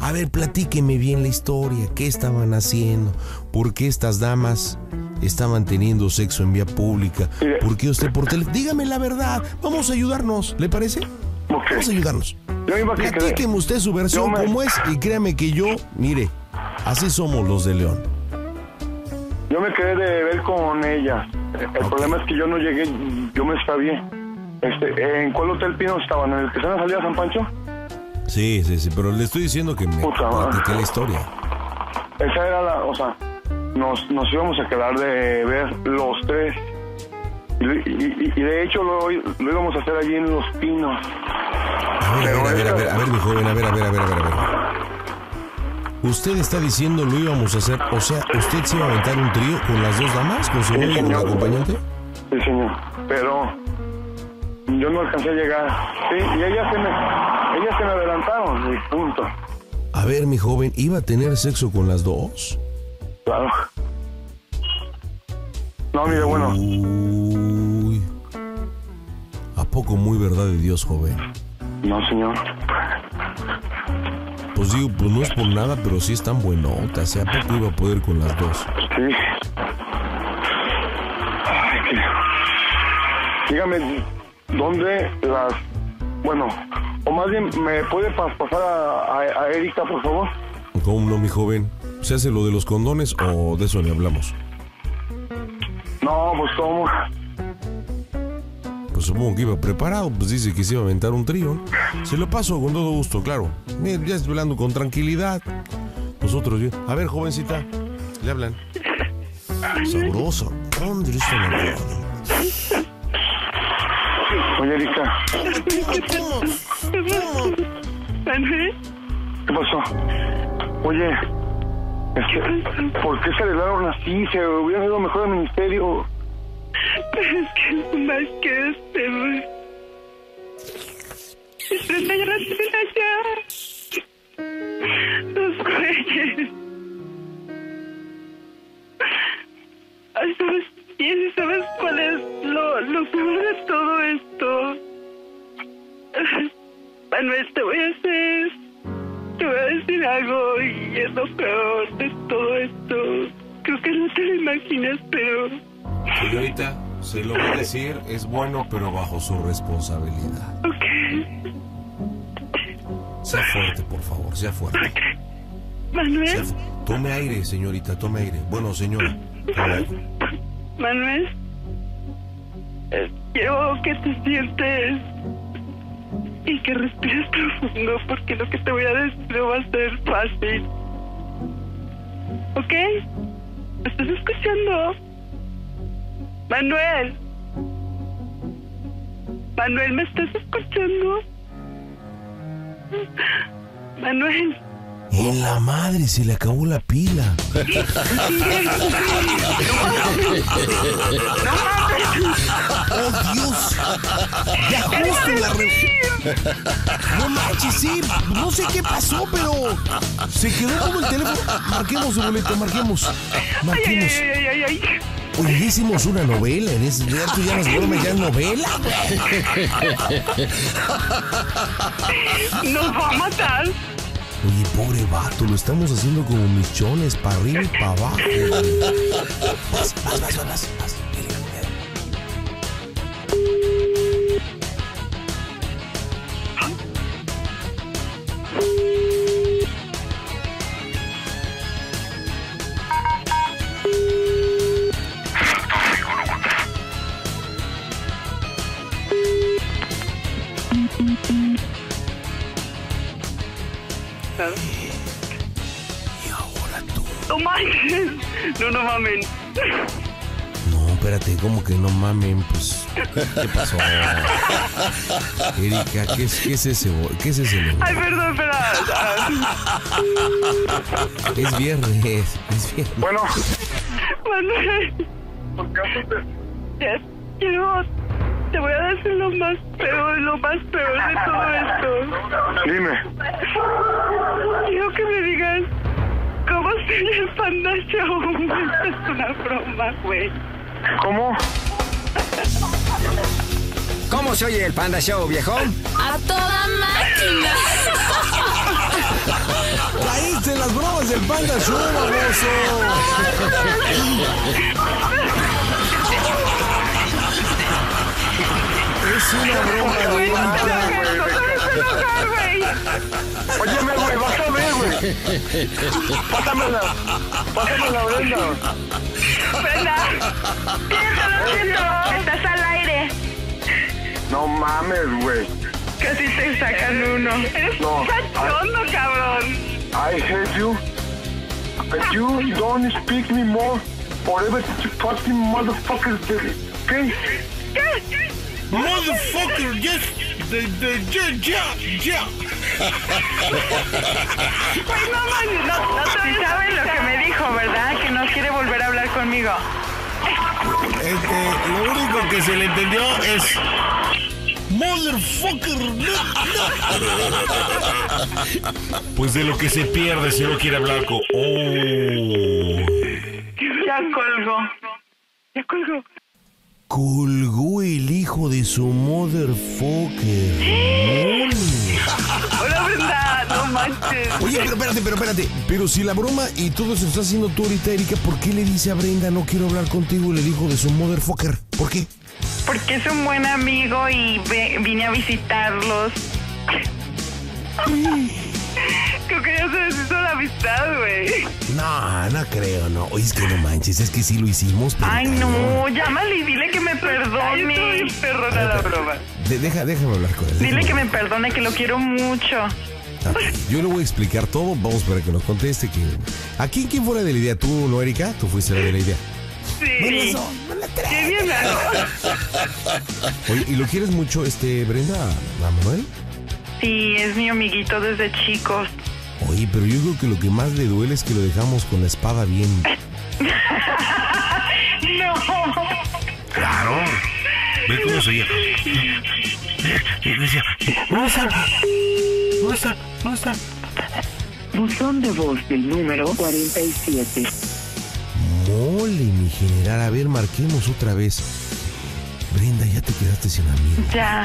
A ver, platíqueme bien la historia. ¿Qué estaban haciendo? ¿Por qué estas damas estaban teniendo sexo en vía pública? ¿Por qué usted por tele? Dígame la verdad. Vamos a ayudarnos, ¿le parece? Vamos a ayudarnos. Platíqueme usted su versión,
me-
cómo es, y créame que yo, mire, así somos los de León.
Yo me quedé de ver con ella. El problema es que yo no llegué, yo me extravié. Este, ¿En cuál hotel Pino estaban? ¿En el que se salida a San Pancho?
Sí, sí, sí, pero le estoy diciendo que me
Puta
la historia.
Esa era la, o sea, nos, nos íbamos a quedar de ver los tres. Y, y- y- de hecho lo, lo íbamos a hacer allí en Los Pinos.
A ver, a ver, a ver, a ver, a ver, mi joven, a ver, a ver, a ver, a ver, a ver. Usted está diciendo lo íbamos a hacer, o sea, ¿usted se iba a aventar un trío con las dos damas, con su
Sí,
novia y con la
señor.
acompañante?
Sí, señor. Pero yo no alcancé a llegar. Sí, y ellas se me, ellas se me adelantaron, y punto.
A ver, mi joven, ¿iba a tener sexo con las dos?
Claro. No, mire, bueno.
Uy. ¿A poco muy verdad de Dios, joven?
No, señor.
Pues digo, pues no es por nada, pero sí están buenotas. ¿sí? ¿A poco iba a poder con las dos?
Sí. Ay, que... Dígame, ¿dónde las... Bueno, o más bien, ¿me puede pas- pasar a, a- a Erika, por favor?
¿Cómo no, mi joven? ¿Se hace lo de los condones o de eso ni hablamos?
No, pues ¿cómo?
Pues supongo que iba preparado, pues dice que se iba a aventar un trío. ¿no? Se lo paso con todo gusto, claro. Mira, ya estoy hablando con tranquilidad. Nosotros, bien. A ver, jovencita, le hablan. Sabroso. Alejandro está enojado.
Oye, Erika, ¿qué pasó? Oye, este, ¿por qué se arreglaron así? Se hubiera ido mejor al ministerio.
Pero es que no más que este, güey. Enfrente ya la tienen allá. Los güeyes. Ay, ¿sabes? Y ¿sabes cuál es lo, lo peor de todo esto? Manuel, te voy a hacer... Te voy a decir algo y es lo peor de todo esto. Creo que no te lo imaginas, pero...
Señorita, se lo voy a decir, es bueno, pero bajo su responsabilidad.
Ok.
Sea fuerte, por favor, sea fuerte. Sea
Manuel,
fu- tome aire, señorita, tome aire. Bueno, señora. aire.
Manuel, eh, quiero que te sientes y que respires profundo porque lo que te voy a decir no va a ser fácil. ¿Ok? ¿Me estás escuchando? Manuel. Manuel, ¿me estás escuchando? Manuel.
En la madre se le acabó la pila. ¡Oh, Dios! ¡Ya justo la re... No manches, sí. No sé qué pasó, pero se quedó como el teléfono. Marquemos, boleto, marquemos. Marquemos.
Ay, ay, ay, ay, ay.
Oye, ya hicimos una novela en ese ya tú llamas broma, ya es novela.
Nos va a matar.
Oye, pobre vato, lo estamos haciendo como michones, para arriba y para abajo. Vas, vas, vas, vas, vas,
No, no mamen.
No, espérate, ¿cómo que no mamen? Pues, ¿qué pasó? Erika, ¿qué es, qué es ese? ¿Qué es ese?
Ay, perdón, espera. Ah,
Es viernes, es viernes.
Bueno,
Manuel.
¿por qué
quiero. Te voy a decir lo más peor, lo más peor de todo esto.
Dime.
Quiero que me digas el Panda Show. Es una broma, güey.
¿Cómo?
¿Cómo se oye el Panda Show, viejo?
¡A toda máquina!
Caíste en las bromas del Panda Show, baboso. Es una broma de
Enojar, güey.
Óyeme, güey, ver, güey. Pásamela. Pásamela, Brenda.
Brenda. Siento, siento. Estás al aire.
No mames, güey.
Casi te sacan uno. Eres
No.
un cachondo, cabrón.
I hate you. But you don't speak me more. Forever you fucking motherfuckers. ¿Qué?
¿Qué?
Motherfucker, yes,
Güey, no manches, no, no
Sí saben lo que me dijo, ¿verdad? Que no quiere volver a hablar conmigo.
Este, lo único que se le entendió es. Motherfucker. Pues de lo que se pierde si no quiere hablar con. Oh.
Ya colgó.
Ya colgó.
Colgó el hijo de su motherfucker.
Hola, Brenda. No manches.
Oye, pero espérate, pero espérate. Pero si la broma y todo eso está haciendo tú ahorita, Erika, ¿por qué le dice a Brenda no quiero hablar contigo y le dijo de su motherfucker? ¿Por qué?
Porque es un buen amigo y ve- vine a visitarlos.
Ya se deshizo la amistad, güey.
No, no creo, no. Oye, es que no manches, es que sí lo hicimos, pero...
Ay, no, llámale y dile que me perdone.
perrona la broma.
De- deja, déjame hablar con él.
Dile
déjame
que me perdone, que lo quiero mucho.
Yo le voy a explicar todo, vamos para que nos conteste. Que... ¿A quién, quién fue la de la idea? ¿Tú, no, Erika? Tú fuiste la de la idea.
Sí. Qué bien.
Oye, ¿y lo quieres mucho, este, Brenda, a Manuel?
Sí, es mi amiguito desde chicos.
Oye, pero yo creo que lo que más le duele es que lo dejamos con la espada bien.
No.
Claro. Ve cómo se llama. Y decía, ¿dónde está? ¿Dónde está? ¿Dónde está?
Buzón de voz del número 47.
Mole, mi general. A ver, marquemos otra vez. Brenda, ya te quedaste sin amigo.
Ya.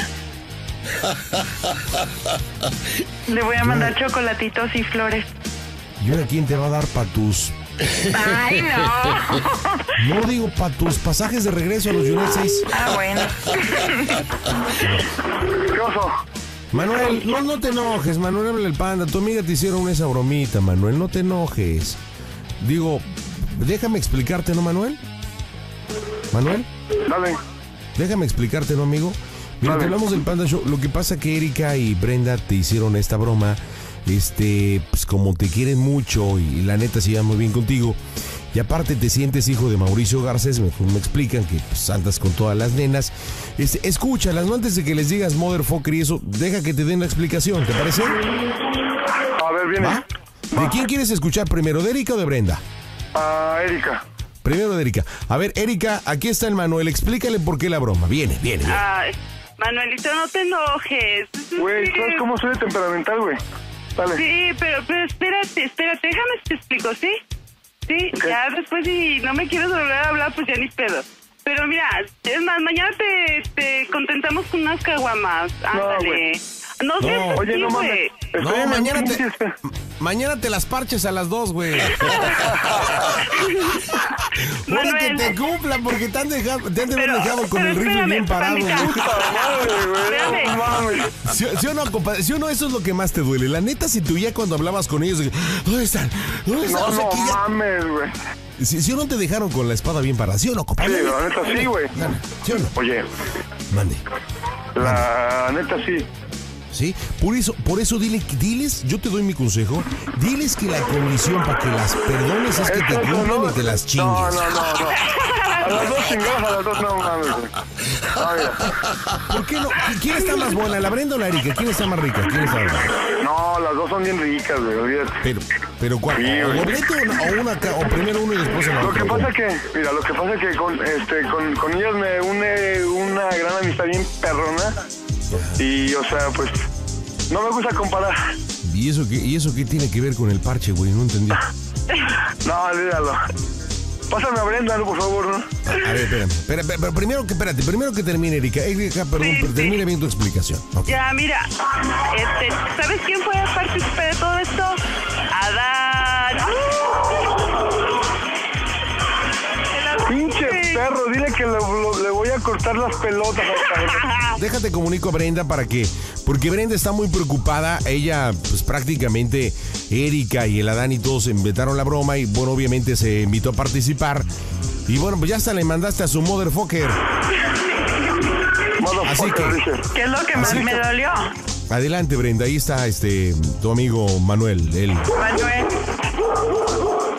Le voy a mandar chocolatitos y flores.
¿Y ahora quién te va a dar para tus...
Ay, no.
No digo para tus pasajes de regreso a los United States.
Ah, bueno.
Manuel, no, no te enojes, Manuel, habla el panda. Tu amiga te hicieron esa bromita, Manuel, no te enojes. Digo, déjame explicarte, ¿no, Manuel? Manuel,
Dale.
déjame explicarte, ¿no, amigo? Mira, te hablamos del Panda Show. Lo que pasa que Erika y Brenda te hicieron esta broma. Este, pues como te quieren mucho y la neta se llevan muy bien contigo. Y aparte te sientes hijo de Mauricio Garcés, me, me explican que pues, andas con todas las nenas. Este, escúchalas, no antes de que les digas motherfucker y eso, deja que te den la explicación, ¿te parece?
A ver, viene.
¿Va? ¿De quién quieres escuchar primero, de Erika o de Brenda?
Ah, Erika.
Primero de Erika. A ver, Erika, aquí está el Manuel, explícale por qué la broma. Viene, viene, viene.
Ay, Manuelito, no te enojes.
Güey, ¿sabes cómo soy de temperamental, güey? Dale.
Sí, pero, pero espérate, espérate, déjame te explico, ¿sí? Sí, ya después si no me quieres volver a hablar, pues ya ni pedo. Pero mira, es más, mañana te, te contentamos con unas caguamas. Ándale. No,
No,
seas
oye,
así,
no mames. No, mañana te, mañana te las parches a las dos, güey. Ahora que te cumplan, porque te han, dejado, te han de haber dejado con
pero
el rifle
espérame,
bien parado.
Puta madre, güey.
Espérame.
No mames.
¿Sí, sí o no, compadre? ¿Sí o no? Eso es lo que más te duele. La neta, si tú ya cuando hablabas con ellos, de ¿dónde están? ¿Dónde están?
No,
O sea,
no
que ya-
mames, güey.
¿Sí, sí o no te dejaron con la espada bien parada? ¿Sí o no,
Sí,
compadre?
la neta sí, güey.
¿Sí o no?
Oye,
Mande.
la neta sí.
¿Sí? Por eso, por eso dile, diles, yo te doy mi consejo, diles que la condición para que las perdones es que te cumplan y te las chingues.
No, no, no, no. A las dos chingadas, a las dos no mames. Ah.
¿Por qué no? ¿Quién está más buena, la Brenda o la Erika? ¿Quién está más rica? ¿Quién está más rica?
No, las dos son bien ricas, güey, olvídate.
Pero, pero ¿cuál?
Sí,
¿O o, una- o una o primero uno y después el
Lo
otro?
que pasa que, mira, lo que pasa que con, este, con, con ellas me une una gran amistad bien perrona. Y, o sea, pues, no me gusta comparar.
¿Y eso, qué, ¿Y eso qué tiene que ver con el parche, güey? No entendí. A
No, olvídalo. Pásame a Brenda, por favor, ¿no?
ver, espérame. Pero primero que, espérate, primero que termine, Erika. Erika, perdón,
Sí,
pero
sí.
termine bien tu explicación.
Ya, mira, este, ¿sabes quién fue partícipe de todo esto? Adán.
Pinche perro, dile que le, lo- le voy a cortar las pelotas.
Déjate comunico a Brenda para que, porque Brenda está muy preocupada. Ella, pues prácticamente, Erika y el Adán y todos inventaron la broma y, bueno, obviamente se invitó a participar. Y bueno, pues ya hasta le mandaste a su motherfucker. Así que,
Motherfucker, dice.
¿Qué es lo que más me dolió?
adelante, Brenda. Ahí está este tu amigo Manuel. Él.
Manuel.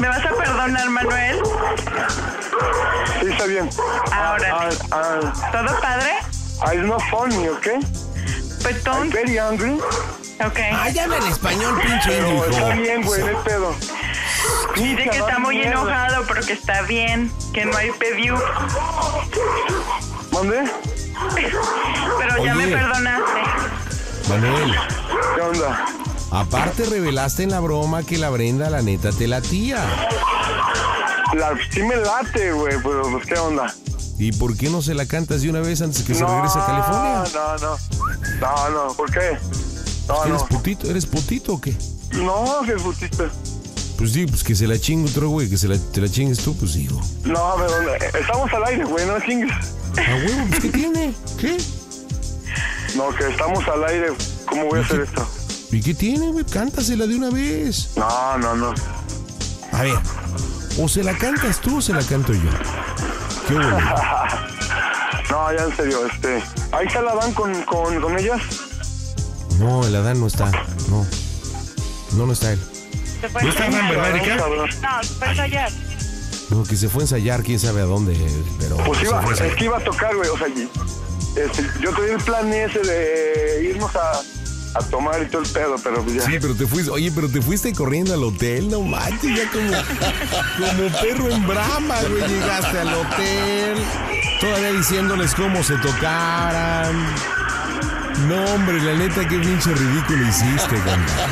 ¿Me vas a perdonar, Manuel?
Está bien.
Ahora.
Ah, ah,
¿Todo padre?
ah, it's not funny, ¿ok?
Pues
I'm very angry.
Ok.
Ay, habla en español, pinche
Pero está bien, güey, no pedo.
Dice que está muy
mierda.
enojado, pero que está bien, que no hay pedido.
¿Mande?
Pero ya me
Oye.
perdonaste.
Manuel,
¿Qué onda?
aparte revelaste en la broma que la Brenda, la neta, te latía.
La, sí me late, güey, pero pues, ¿qué onda?
¿Y por qué no se la cantas de una vez antes que se regrese a California?
No, no. No, no, ¿por qué? No,
¿Eres
no.
putito? ¿Eres putito o qué?
No, que putista.
Pues sí, pues que se la chingue otro güey, que se la, te la chingues tú, pues hijo.
No, pero estamos al aire, güey, no chingues.
A huevo, pues ¿qué tiene? ¿Qué?
No, que estamos al aire. ¿Cómo voy a hacer esto?
¿Y qué tiene, güey? Cántasela de una vez.
No, no, no.
A ver, o se la cantas tú o se la canto yo. ¿Qué hubo? güey?
No, ya en serio, este. Ahí se la dan con, con, con ellas.
No, el Adán no está. No. No, no está él.
Se fue
¿No está Adán, verdad, Erika?
No, se fue a callar.
No, que se fue a ensayar, quién sabe a dónde, pero...
Pues iba, es
ensayar.
que iba a tocar, güey. O sea, este, yo tenía el plan ese de irnos a, a tomar y todo el pedo, pero pues ya.
Sí, pero te fuiste, oye, pero te fuiste corriendo al hotel, no manches, ya como, como perro en brama, güey, llegaste al hotel, todavía diciéndoles cómo se tocaran. No, hombre, la neta, qué pinche ridículo hiciste, compa.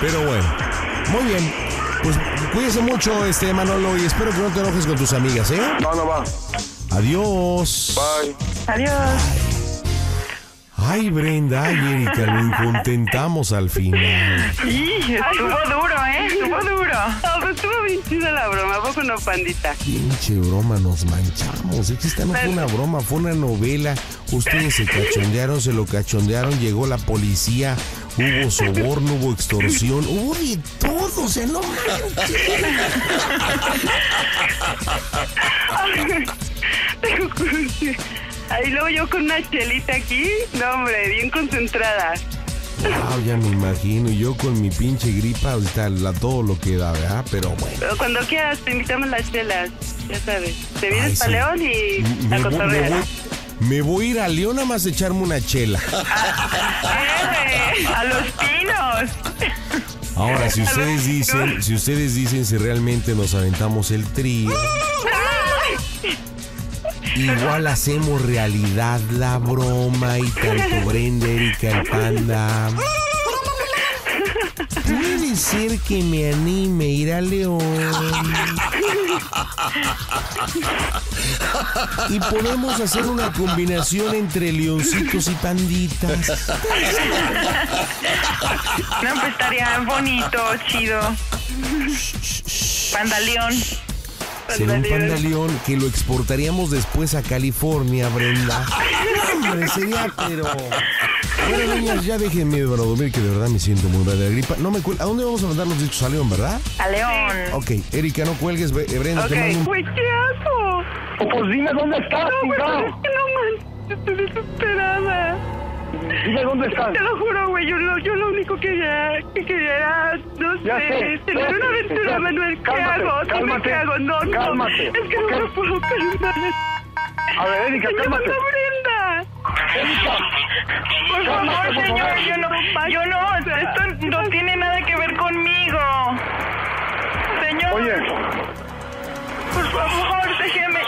Pero bueno, muy bien. Pues cuídese mucho, este Manolo, y espero que no te enojes con tus amigas, ¿eh?
No, no va.
Adiós.
Bye.
Adiós.
Ay, Brenda, ay, Erika, lo incontentamos al final.
Sí, estuvo duro, ¿eh? Estuvo duro.
No, pues estuvo bien chida la broma, ¿a poco no, pandita?
Pinche broma, nos manchamos. Es que esta no fue una broma, fue una novela. Ustedes se cachondearon, se lo cachondearon, llegó la policía, hubo soborno, hubo extorsión, hubo de todo, o sea, no manches.
Ahí luego yo con una chelita aquí, no hombre, bien concentrada.
Wow, ya me imagino, y yo con mi pinche gripa, ahorita la, todo lo que da, ¿verdad? Pero bueno.
Pero cuando quieras te invitamos las chelas, ya sabes. Te
Ay,
vienes
sí.
para León y
Me,
a
me
cotorrear.
voy, me voy a ir a León nada más a echarme una chela.
Eh, A los pinos.
Ahora, si ustedes dicen, si ustedes dicen si realmente nos aventamos el trío, igual hacemos realidad la broma y tanto Brenda, Erika, el panda. Puede ser que me anime a ir a León. Y podemos hacer una combinación entre leoncitos y panditas.
No, pues estaría bonito, chido. Pandaleón.
Será un pandaleón que lo exportaríamos después a California, Brenda. Hombre, sería, pero. Bueno, niñas, ya déjenme para dormir, que de verdad me siento muy mal de la gripa. No me cuel- ¿A dónde vamos a mandar los discos a León, verdad?
A León.
Ok, Erika, no cuelgues, Bre- Brenda, te mando un-
Güey, ¿qué hago?
Pues dime dónde estás,
No, pero es que no manches, estoy desesperada.
Dime dónde estás.
Te lo juro, güey, yo lo, yo lo único que quería, que quería era, no
Ya
sé, tener una aventura,
ya.
Manuel. ¿Qué
Cálmate,
hago? Dime
cálmate,
qué hago. No, no.
cálmate,
Es que no me puedo calmar.
A ver, Erika, cálmate.
no, Brenda.
Por favor, señor, yo no, yo no, esto no tiene nada que ver conmigo. Señor,
Oye,
por favor, déjeme.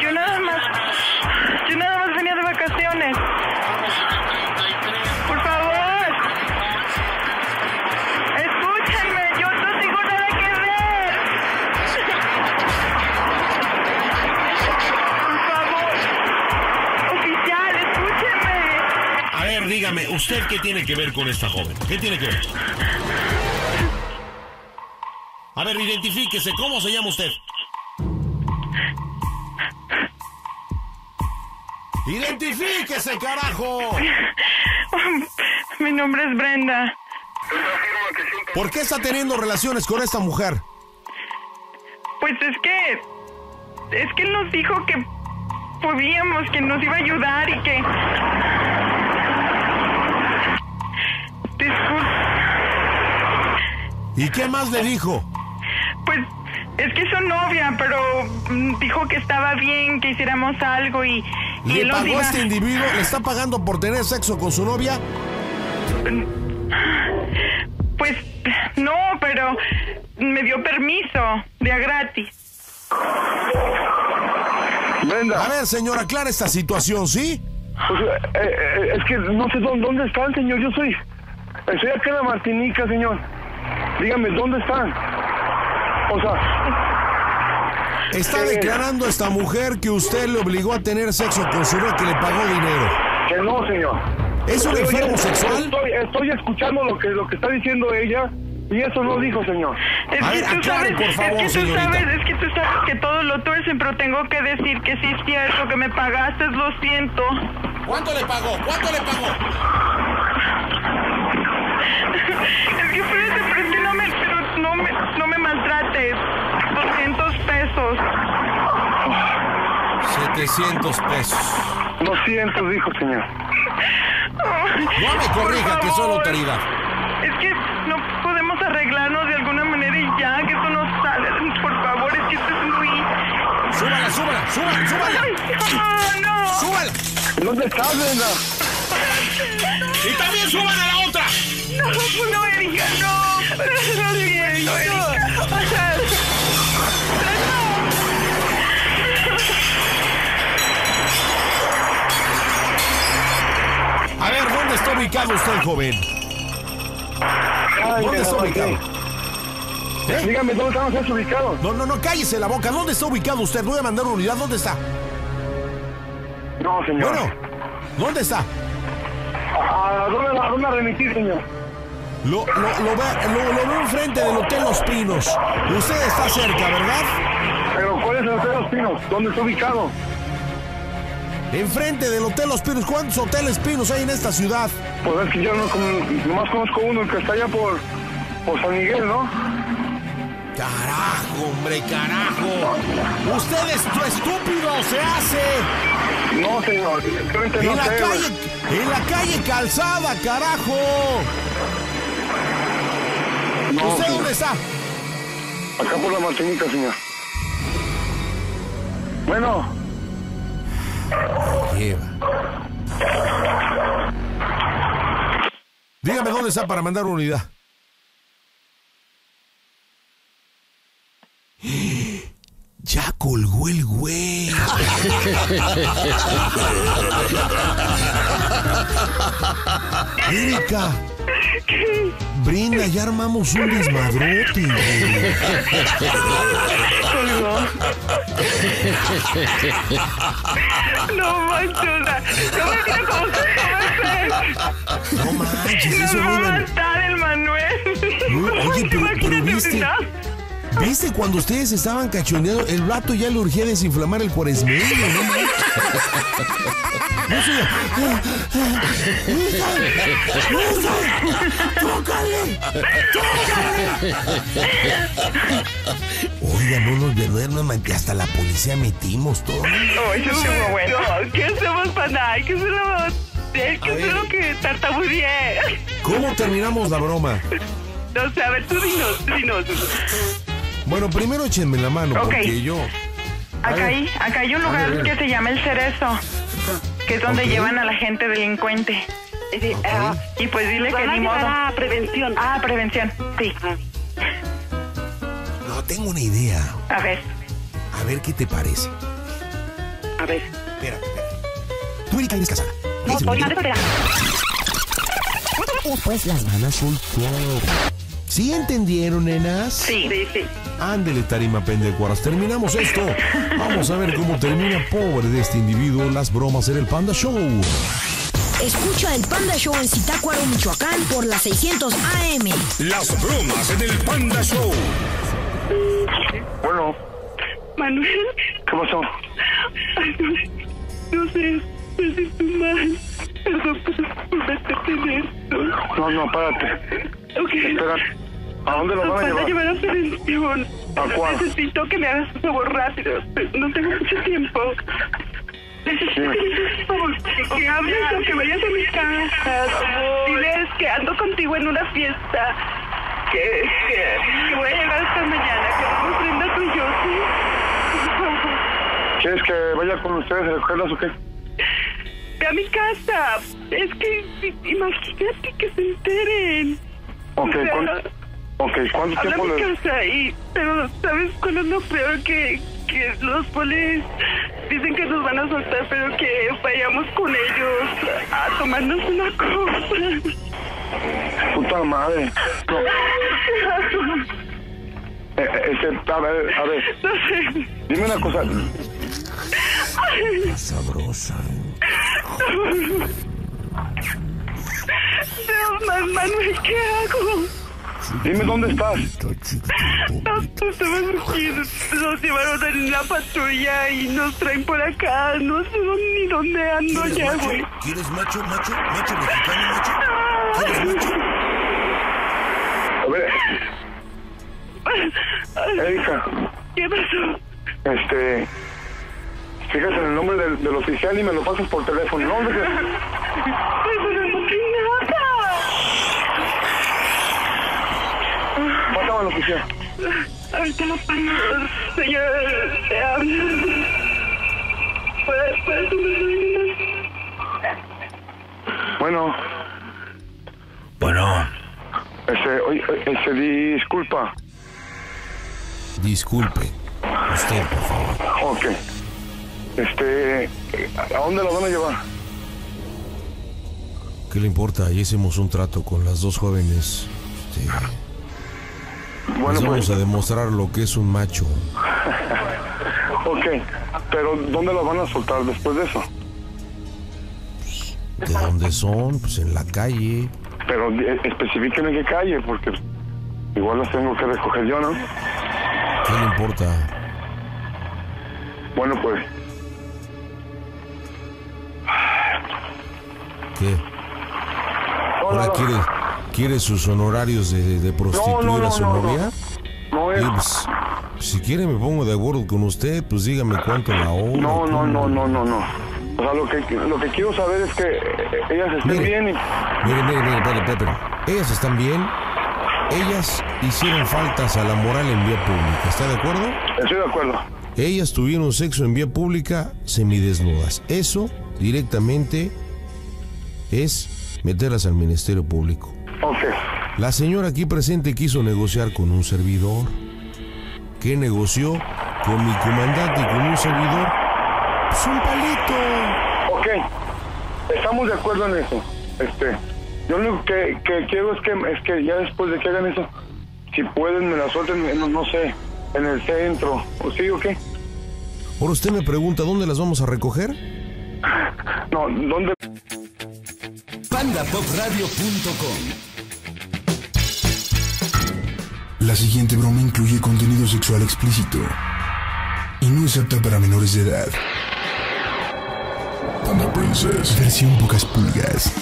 Yo nada más, yo nada más venía de vacaciones.
¿Usted qué tiene que ver con esta joven? ¿Qué tiene que ver? A ver, identifíquese, ¿cómo se llama usted? ¡Identifíquese, carajo!
Mi nombre es Brenda.
¿Por qué está teniendo relaciones con esta mujer?
Pues es que. Es que él nos dijo que podíamos, que nos iba a ayudar y que.
¿Y qué más le dijo?
Pues es que es su novia, pero mm, dijo que estaba bien, que hiciéramos algo y. y
¿Le pagó este individuo? ¿Le está pagando por tener sexo con su novia?
Pues no, pero me dio permiso, de a gratis.
Brenda.
A ver, señor, aclara esta situación, ¿sí?
Pues, eh, eh, es que no sé dónde, dónde están, señor. Yo soy. Estoy acá en la Martinica, señor. Dígame, ¿dónde están? O sea.
Está
¿qué?
declarando esta mujer que usted le obligó a tener sexo con su novia que le pagó dinero.
Que no, señor.
¿Es un enfermo sexual?
Estoy, estoy escuchando lo que, lo que está diciendo ella y eso no dijo, señor.
Es
A
que
ver,
tú sabes,
por favor,
es que tú
señorita.
sabes, es que tú sabes que todo lo tuercen, pero tengo que decir que sí es cierto, que me pagaste, lo siento.
¿Cuánto le pagó? ¿Cuánto le pagó?
El que fui de frente no me, pero no me, no me maltrates. 200 pesos.
700 pesos.
200, dijo señor.
No me corrija, que
solo
caridad.
Es que no podemos arreglarnos de alguna manera y ya, que esto no sale. Por favor, es que esto es muy...
Súbala, súbala, súbala, súbala.
Ay, no, no.
Súbala.
¿Dónde estás, Brenda?
Y también suban a la otra.
No, no, Erika, no. No, Erika, no, Erika. O sea,
A ver, ¿dónde está ubicado usted, joven?
Ay,
¿Dónde está ubicado? ¿Eh?
Dígame, ¿dónde estamos ustedes ubicados?
No, no, no, cállese la boca. ¿Dónde está ubicado usted? Voy a mandar una unidad. ¿Dónde está?
No, señor.
Bueno, ¿dónde está?
¿A dónde, a dónde remitir, señor?
Lo, lo, lo, ve- lo- lo veo enfrente del Hotel Los Pinos. Usted está cerca, ¿verdad?
Pero ¿cuál es el Hotel Los Pinos? ¿Dónde está ubicado?
Enfrente del Hotel Los Pinos. ¿Cuántos hoteles pinos hay en esta ciudad?
Pues es que yo no, nomás conozco uno, el que está allá por, por San Miguel, ¿no?
Carajo, hombre, carajo. Usted es tu estúpido, se hace.
No, señor,
En
no
la
sé.
calle, en la calle Calzada, carajo.
No,
¿Usted
señor.
dónde está?
Acá por la Martinica, señor. Bueno,
Dígame dónde está para mandar una unidad. Ya colgó el güey. Erika. Brinda, ya armamos un desmadrote.
no sea, no me mira como
No manches, eso
va
no
a
iban-
matar el Manuel.
No, oye, pero, pero viste. ¿Viste cuando ustedes estaban cachondeando? El rato ya le urgía desinflamar el cuaresmeño, ¿no? sé. ¡Tócale! Oiga, no nos verdaderamente no, hasta la policía metimos todo.
No, eso estuvo bueno. ¿Qué hacemos, pana? Hay que hacerlo. Hay que hacer lo que tartamudeé.
¿Cómo terminamos la broma?
No sé, a ver, tú dinos, tú dinos.
Bueno, primero échenme la mano, porque yo. A
Acá hay, acá hay un lugar
ver, a
que se llama El Cerezo, que es donde llevan a la gente delincuente. Ah, y pues dile que
a
ni modo.
a prevención.
Ah, prevención, sí.
No, tengo una idea.
A ver,
A ver qué te parece.
A ver.
Espera, espera. Tú, Erika, eres casada.
No, soy
soltera. Pues las van a soltar. ¿Sí entendieron, nenas?
sí.
Sí, sí.
Ándele, tarima pendecuaras. Terminamos esto. Vamos a ver cómo termina pobre de este individuo las bromas en el Panda Show.
Escucha el Panda Show en Zitácuaro, Michoacán por las 600 AM.
Las bromas en el Panda Show.
bueno,
Manuel,
¿qué pasó?
ay, no, no sé, me siento mal. Perdón por, por meterte en esto.
No, no, párate.
Ok.
Espera. ¿A dónde lo
Nos
van a
van a
llevar?
llevar a.
¿A cuál?
Necesito que me hagas un favor rápido. No tengo mucho tiempo. Necesito que me hagas un favor. Que, que hables o que vayas a mi casa. Diles que ando contigo en una fiesta. Que, que, que voy a llegar hasta mañana. Que vamos Brenda tú y yo, ¿sí? Por favor.
¿Quieres que vaya con ustedes a recogerlas o qué?
Ve a mi casa. Es que imagínate que se enteren.
Ok,
O sea,
¿cuán- ok, ¿cuánto
Habla
tiempo
mi
le...?
casa y... Pero, ¿sabes cuál es lo peor? Que, que los polis dicen que nos van a soltar, pero que vayamos con ellos a tomarnos una copa.
Puta madre. No. Eh, eh, este, a ver, a ver,
No sé.
dime una cosa.
Sabrosa.
Dios, Man- Manuel, ¿qué hago?
Dime dónde estás.
No, estamos aquí, nos llevaron en la patrulla y nos traen por acá. No sé dónde- ni dónde ando ya, güey.
¿Quieres macho, macho, macho mexicano, macho? ¿Quieres macho?
A ver, Erika,
¿Qué pasó?
este... Fíjate en el nombre del, del oficial y me lo pasas por teléfono. ¿No? ¿Dónde que-
Pero no sé nada. Ahorita lo te hablo.
¿Puedes, puedes
Bueno,
Bueno,
ese, oye, ese, disculpa.
Disculpe. Usted, por favor.
Ok. Este, ¿a dónde lo van a llevar?
¿Qué le importa? Ya hicimos un trato con las dos jóvenes. Este,
Bueno,
les vamos
pues,
a demostrar lo que es un macho.
ok. Pero ¿dónde lo van a soltar después de eso?
¿De dónde son? Pues en la calle.
Pero eh, especifiquen en qué calle, porque igual las tengo que recoger yo, ¿no?
¿Qué le importa?
Bueno, pues,
¿Qué? ¿Ahora quiere, quiere sus honorarios de, de prostituir
No, no, no,
a su
no, no.
novia?
no
pues, si quiere me pongo de acuerdo con usted, pues dígame cuánto la hora.
No, no, no, no, no, no. O sea, lo que, lo que quiero saber es que ellas estén
Mire.
bien y...
Mire, mire, mire, espere, espere. Ellas están bien. Ellas hicieron faltas a la moral en vía pública. ¿Está de acuerdo?
Estoy de acuerdo.
Ellas tuvieron sexo en vía pública semidesnudas. Eso directamente es meterlas al Ministerio Público.
Ok.
La señora aquí presente quiso negociar con un servidor. ¿Qué negoció? Con mi comandante y con un servidor. Pues un palito.
Ok. Estamos de acuerdo en eso. Este, yo lo único que, que quiero es que, es que ya después de que hagan eso, si pueden me la suelten, en, no sé, en el centro. ¿O sí o qué?
Ahora usted me pregunta dónde las vamos a recoger.
No, ¿dónde?
PandaPopRadio.com
La siguiente broma incluye contenido sexual explícito y no es apta para menores de edad. Panda Princess. Versión pocas pulgas.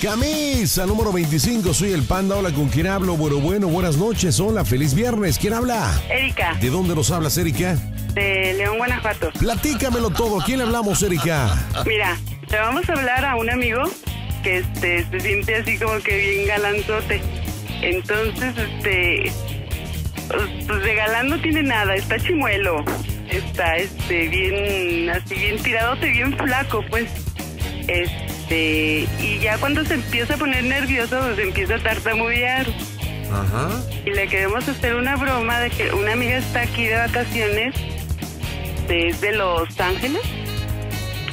Camisa número 25, soy el panda. Hola, ¿con quién hablo? Bueno, bueno, buenas noches. Hola, feliz viernes. ¿Quién habla?
Erika,
¿De dónde nos hablas, Erika?
de León, Guanajuato.
Platícamelo todo. ¿Quién le hablamos, Erika?
Mira, le vamos a hablar a un amigo que este se siente así como que bien galanzote. Entonces, este pues de galán no tiene nada, está chimuelo. Está este bien así bien tiradote, bien flaco, pues. Este, y ya cuando se empieza a poner nervioso, pues empieza a tartamudear.
Ajá.
Y le queremos hacer una broma de que una amiga está aquí de vacaciones desde Los Ángeles.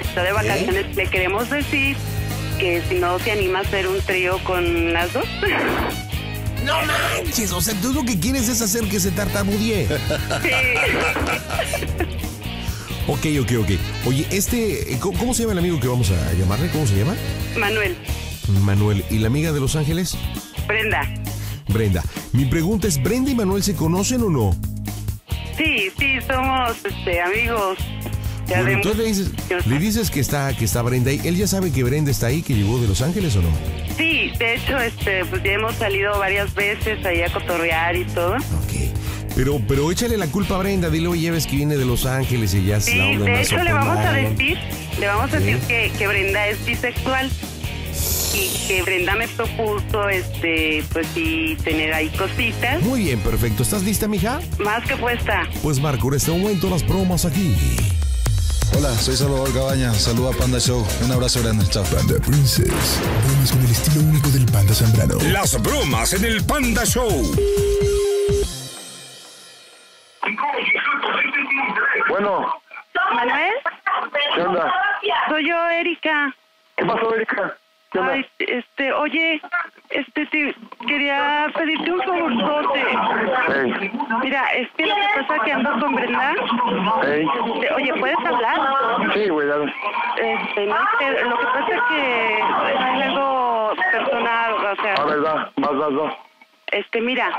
Está de vacaciones. Le queremos decir que si no se anima a hacer un trío con las dos.
No manches, o sea, tú lo que quieres es hacer que se tartamudee. Ok, ok, ok. Oye, este, ¿cómo, cómo se llama el amigo que vamos a llamarle? ¿Cómo se llama?
Manuel,
Manuel. ¿Y la amiga de Los Ángeles?
Brenda.
Brenda. Mi pregunta es, ¿Brenda y Manuel se conocen o no?
Sí, sí, somos este, amigos.
Bueno, entonces le dices, le dices que está, que está Brenda ahí. ¿Él ya sabe que Brenda está ahí, que llegó de Los Ángeles o no?
Sí, de hecho, este, pues ya hemos salido varias veces ahí a cotorrear y todo.
Pero, pero échale la culpa a Brenda, dile, oye, ves que viene de Los Ángeles y ya es la
Sí,
onda
de hecho le vamos a decir, le vamos a
Sí.
decir que, que Brenda es bisexual y que Brenda me propuso, este, pues sí, tener ahí cositas.
Muy bien, perfecto. ¿Estás lista, mija?
Más que puesta.
Pues Marco, en este momento las bromas aquí.
Hola, soy Salvador Cabaña. Saluda a Panda Show. Un abrazo grande. Chao.
Panda Princess. Bromas con el estilo único del panda zambrano.
Las bromas en el Panda Show.
Bueno,
¿Manuel?
¿qué onda?
Soy yo, Erika.
¿Qué pasó, Erika?
Este, oye, este, te, quería pedirte un favorzote.
Ey,
Mira, es que lo que pasa es que ando con Brenda. Este, Oye, ¿puedes hablar?
Sí, güey, dale.
Este, no lo que pasa es que es algo personal, o sea...
A ver, va, vas, vas, vas.
Este, mira,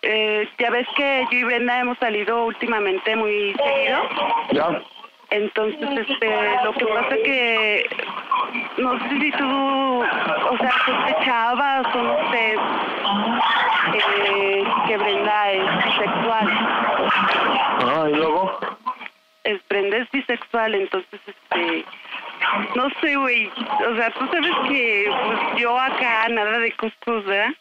eh, ya ves que yo y Brenda hemos salido últimamente muy seguido.
¿Ya?
Entonces, este, lo que pasa que no sé si tú, o sea, sospechabas o no sé, eh, que Brenda es bisexual.
Ah, ¿y luego?
Es, Brenda es bisexual, entonces, este, no sé, güey, o sea, tú sabes que pues, yo acá nada de costos, ¿verdad?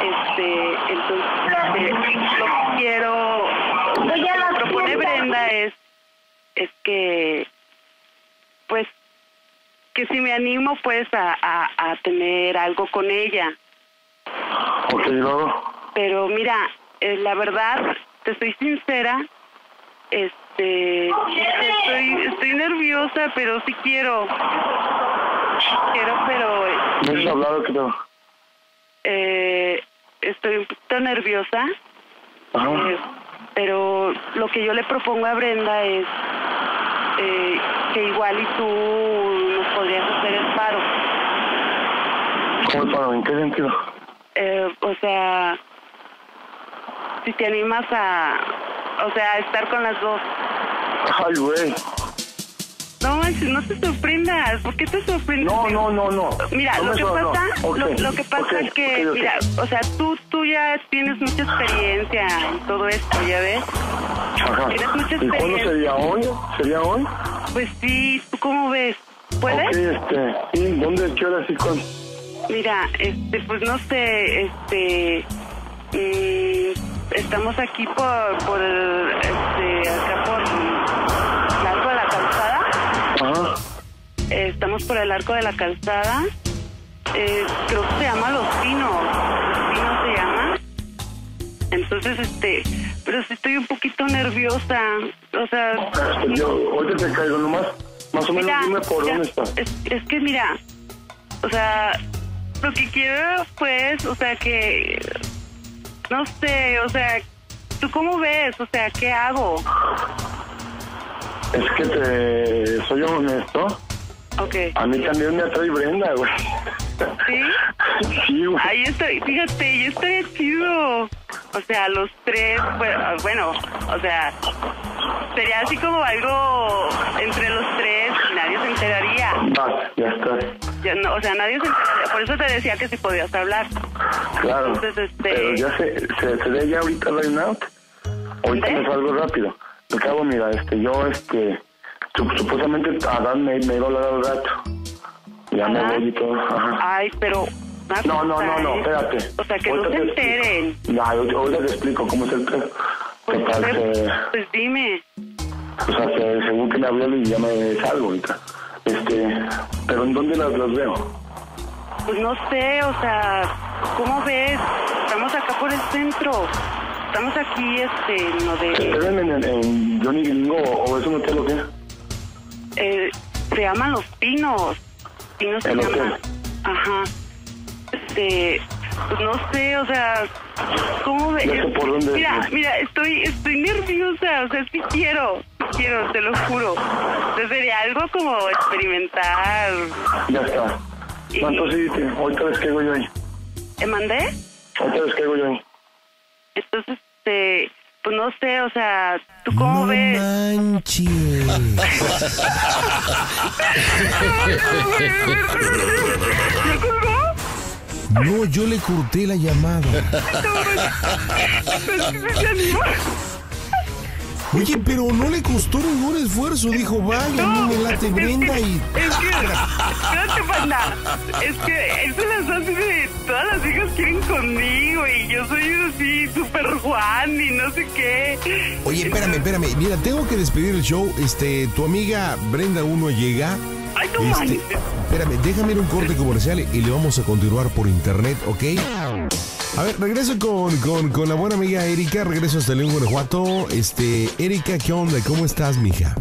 Este, entonces, este, lo que quiero, lo que propone Brenda es es que, pues, que si me animo, pues, a, a, a tener algo con ella.
Ok, luego.
Pero mira, eh, la verdad, te soy sincera, este, estoy, estoy nerviosa, pero sí quiero. Quiero, pero
¿Me has hablado, creo?
eh, estoy un poquito nerviosa.
Ajá.
Eh, pero lo que yo le propongo a Brenda es eh, que igual y tú nos podrías hacer el paro.
¿Cómo el paro? ¿En qué sentido?
Eh, o sea, si te animas a, o sea, a estar con las dos.
Ay, güey.
No, no te sorprendas. ¿Por qué te sorprendes?
No, no, no, no.
Mira,
No
lo que
no.
pasa, lo, lo que pasa es que, mira, o sea, tú, tú ya tienes mucha experiencia en todo esto, ¿ya ves?
Ajá.
Tienes mucha
¿Y cuándo
experiencia.
sería hoy? ¿Sería hoy?
Pues sí, ¿tú cómo ves? ¿Puedes?
Ok, este. ¿Y dónde? ¿Qué hora sí con?
Mira, este, pues no sé, este, mm, estamos aquí por, por, este, acá por el arco de la calzada.
Ajá.
Estamos por el arco de la calzada. Eh, creo que se llama Los Pinos. Los Pinos se llama. Entonces, este, pero estoy un poquito nerviosa. O sea,
Este, yo, ahorita te caigo nomás. Más o menos
Mira,
dime por
ya,
dónde estás.
Es, es que mira, o sea, lo que quiero pues, o sea que, no sé, o sea, ¿tú cómo ves? O sea, ¿qué hago?
Es que te soy honesto.
Ok.
A mí también me atrae Brenda, güey.
¿Sí?
Sí, güey.
Ahí estoy, fíjate, yo estoy chido. O sea, los tres, bueno, bueno, o sea, sería así como algo entre los tres y nadie se enteraría.
Va, ya está.
Ya no, o sea, nadie se enteraría. Por eso te decía que si podías hablar.
Claro.
Entonces, este...
Pero ya se, se, se ve ya ahorita right now. Ahorita me salgo rápido. Al cabo, mira, este, yo, este, supuestamente Adán me, me iba a hablar al rato. Ya me voy y todo. Ajá.
Ay, pero...
No, no, no, no, espérate.
O sea, que no
Ahorita
se
te explico.
enteren.
Ya, ahorita te explico cómo es el pedo.
Pues,
que,
pues dime.
o sea, que según que me habló y ya me salgo ahorita. Este, pero ¿en dónde las, las veo?
Pues no sé, o sea, ¿cómo ves? Estamos acá por el centro. Estamos aquí, este,
¿Se
de...
en, en, Johnny Gringo o, o es un hotel o qué?
Eh, se llaman Los Pinos. Pinos se
El
llama.
hotel.
Ajá. Este, pues no sé, o sea, ¿cómo?
Ya sé por dónde
Mira,
es.
mira, estoy, estoy nerviosa, o sea, sí quiero, quiero, te lo juro. Sea, sería algo como experimentar.
Ya está. No, entonces sí, ahorita les caigo yo ahí.
¿Te mandé?
Ahorita les caigo yo ahí.
Entonces, este, pues no sé, o sea, ¿tú cómo ves? ¿Me colgó?
No, yo le corté la llamada. Oye, pero no le costó ningún esfuerzo. Dijo, vaya, mí me late Brenda y...
Es que, espérate, panda. Es que se las hace de todas las hijas quieren conmigo y yo soy así, super Juan y no sé qué.
Oye, espérame, espérame. Mira, tengo que despedir el show. Este, tu amiga Brenda Uno llega.
Ay, no
Este, espérame, déjame ir un corte comercial y le vamos a continuar por internet, ¿ok? A ver, regreso con, con, con la buena amiga Erika, regreso hasta León, Guanajuato. Este, Erika, ¿qué onda? ¿Cómo estás, mija?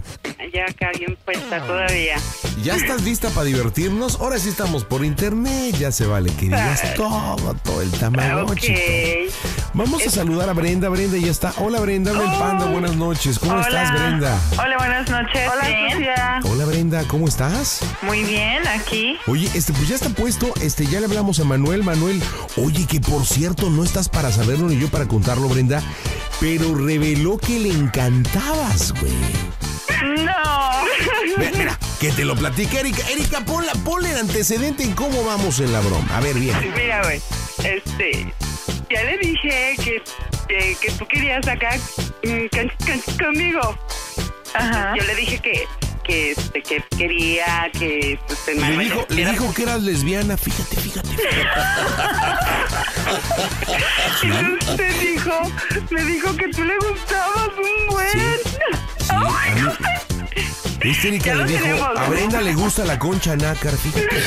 Ya acá bien puesta todavía.
¿Ya estás lista para divertirnos? Ahora sí estamos por internet, ya se vale que digas todo, todo el tamagotchi.
Ok.
Vamos a saludar a Brenda, Brenda ya está. Hola Brenda, habla el panda, buenas noches. ¿Cómo estás, Brenda?
Hola, buenas noches.
Hola,
Bien.
Sofía.
Hola Brenda, ¿cómo estás?
Muy bien, aquí.
Oye, este, pues ya está puesto, este, ya le hablamos a Manuel, Manuel, oye, que por cierto, no estás para saberlo ni yo para contarlo, Brenda, pero reveló que le encantabas, güey.
No.
Mira, mira, que te lo platique Erika. Erika, ponla, ponle el antecedente en cómo vamos en la broma. A ver, bien.
Mira, güey, este, ya le dije que, que, que tú querías acá mm, canchis, canchis conmigo.
Ajá.
Yo le dije que, que, este, que quería que pues,
Le dijo, le dijo que eras lesbiana, fíjate, fíjate.
Y te dijo, me dijo que tú le gustabas un buen.
Sí, a mí- Este Erika
Ya
le dijo,
tenemos.
a Brenda le gusta la concha nácar, fíjate.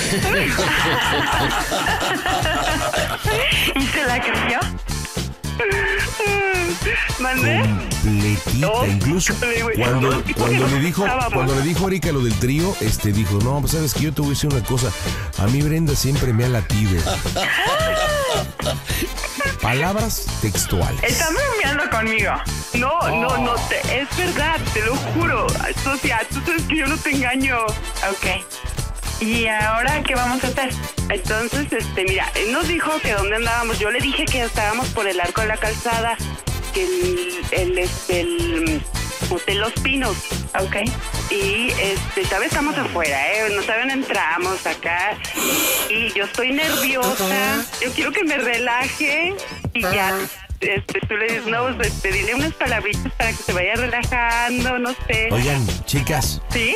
¿Y se la creyó?
¿Mandé?
Completita, incluso cuando, cuando le dijo, cuando le dijo Erika lo del trío, este dijo, no, pues sabes que yo te voy a decir una cosa, a mí Brenda siempre me ha latido. Palabras textuales.
Están bromeando conmigo.
No, no, no, te- es verdad, te lo juro. Socia, tú sabes que yo no te engaño.
Ok. ¿Y ahora qué vamos a hacer?
Entonces, este, mira, él nos dijo que dónde andábamos. Yo le dije que estábamos por el arco de la calzada, que el, el, este, el Hotel Los Pinos.
Ok.
Y, este, ¿sabes? Estamos afuera, ¿eh? No saben, entramos acá. Y yo estoy nerviosa. Yo quiero que me relaje y ya. Este, tú le dices, no, pues, este, dile unas palabritas para que se vaya relajando, no sé.
Oigan, chicas,
¿Sí?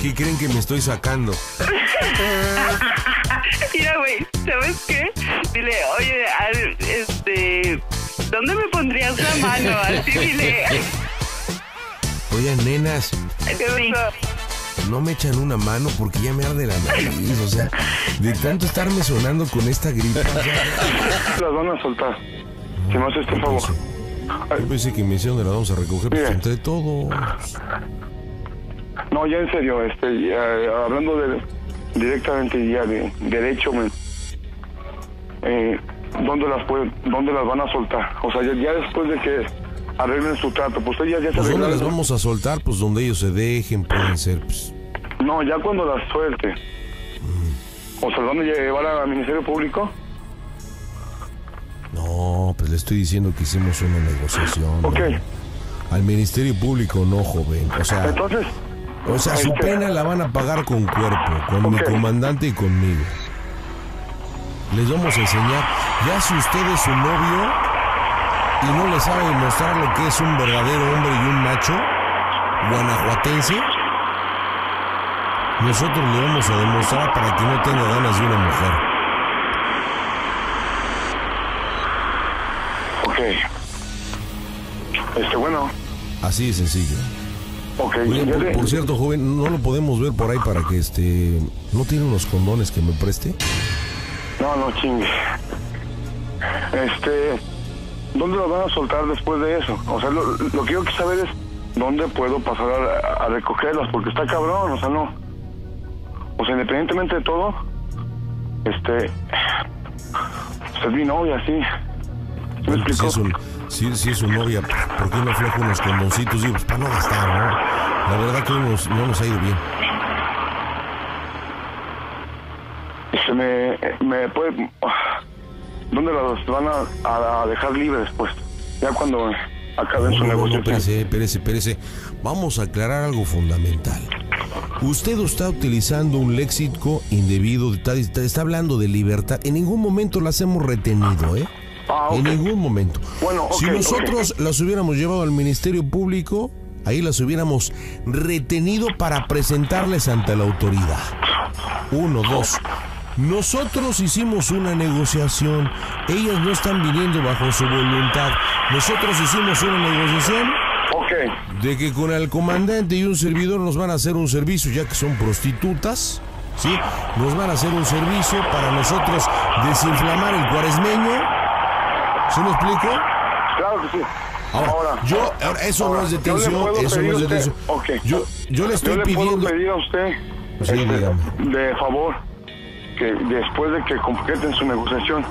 ¿qué creen que me estoy sacando?
Mira, güey, ¿sabes qué? Dile, oye, al- este, ¿dónde me pondrías la mano? Así dile.
Oigan, nenas,
¿Qué pasó?
no me echan una mano porque ya me arde la nariz, o sea, de tanto estarme sonando con esta gripa.
Las van a soltar. Si me haces este favor.
yo pensé que de la vamos a recoger pues, entre todos.
No, ya en serio, este, ya, hablando de, directamente ya de derecho, men, eh, ¿dónde las puede, dónde las van a soltar? O sea, ya, ya después de que arreglen su trato, pues ustedes ya, se
Pues ¿dónde las vamos a soltar? Pues donde ellos se dejen, pueden ser, pues.
No, ya cuando las suelte. O sea, ¿dónde llevar al Ministerio Público?
No, pues le estoy diciendo que hicimos una negociación.
Ok.
Al Ministerio Público no, joven. O sea,
Entonces,
o sea, su
este-
pena la van a pagar con cuerpo, con mi comandante y conmigo. Les vamos a enseñar, ya si usted es su novio y no le sabe demostrar lo que es un verdadero hombre y un macho guanajuatense, nosotros le vamos a demostrar para que no tenga ganas de una mujer.
Ok. Este, bueno,
Así de sencillo.
ok.
Oye, por, cierto, joven, ¿no lo podemos ver por ahí para que este... ¿No tiene unos condones que me preste?
No, no chingue. Este, ¿dónde las van a soltar después de eso? O sea, lo, lo que yo quiero saber es dónde puedo pasar a, a recogerlas, porque está cabrón, o sea, no. O sea, independientemente de todo, este, usted es mi novia, sí. ¿Sí me
Bueno, pues, si, es un, si, si es su novia, ¿por qué no afloja unos condoncitos? Digo, pues para no gastar, ¿no? La verdad que nos- no nos ha ido bien.
Se me, me puede, ¿dónde las van a, a- dejar libres, pues? Ya cuando acaben
No,
su
no, no, no, espérese, espérese, espérese. Vamos a aclarar algo fundamental. Usted está utilizando un léxico indebido, está- está hablando de libertad. En ningún momento las hemos retenido, ¿eh? En ningún momento.
Bueno,
si nosotros las hubiéramos llevado al Ministerio Público, ahí las hubiéramos retenido para presentarles ante la autoridad. Uno, dos. Nosotros hicimos una negociación. Ellas no están viniendo bajo su voluntad. Nosotros hicimos una negociación de que con el comandante y un servidor nos van a hacer un servicio, ya que son prostitutas. ¿Sí? Nos van a hacer un servicio para nosotros desinflamar el cuaresmeño. ¿Sí me explico?
Claro que sí.
Ahora, yo, ahora, eso
ahora,
no es detención, eso no es
a usted-
detención.
ok.
Yo, yo le estoy
Yo le
pidiendo.
puedo pedir a usted,
Sí,
este, de favor, que después de que completen su negociación,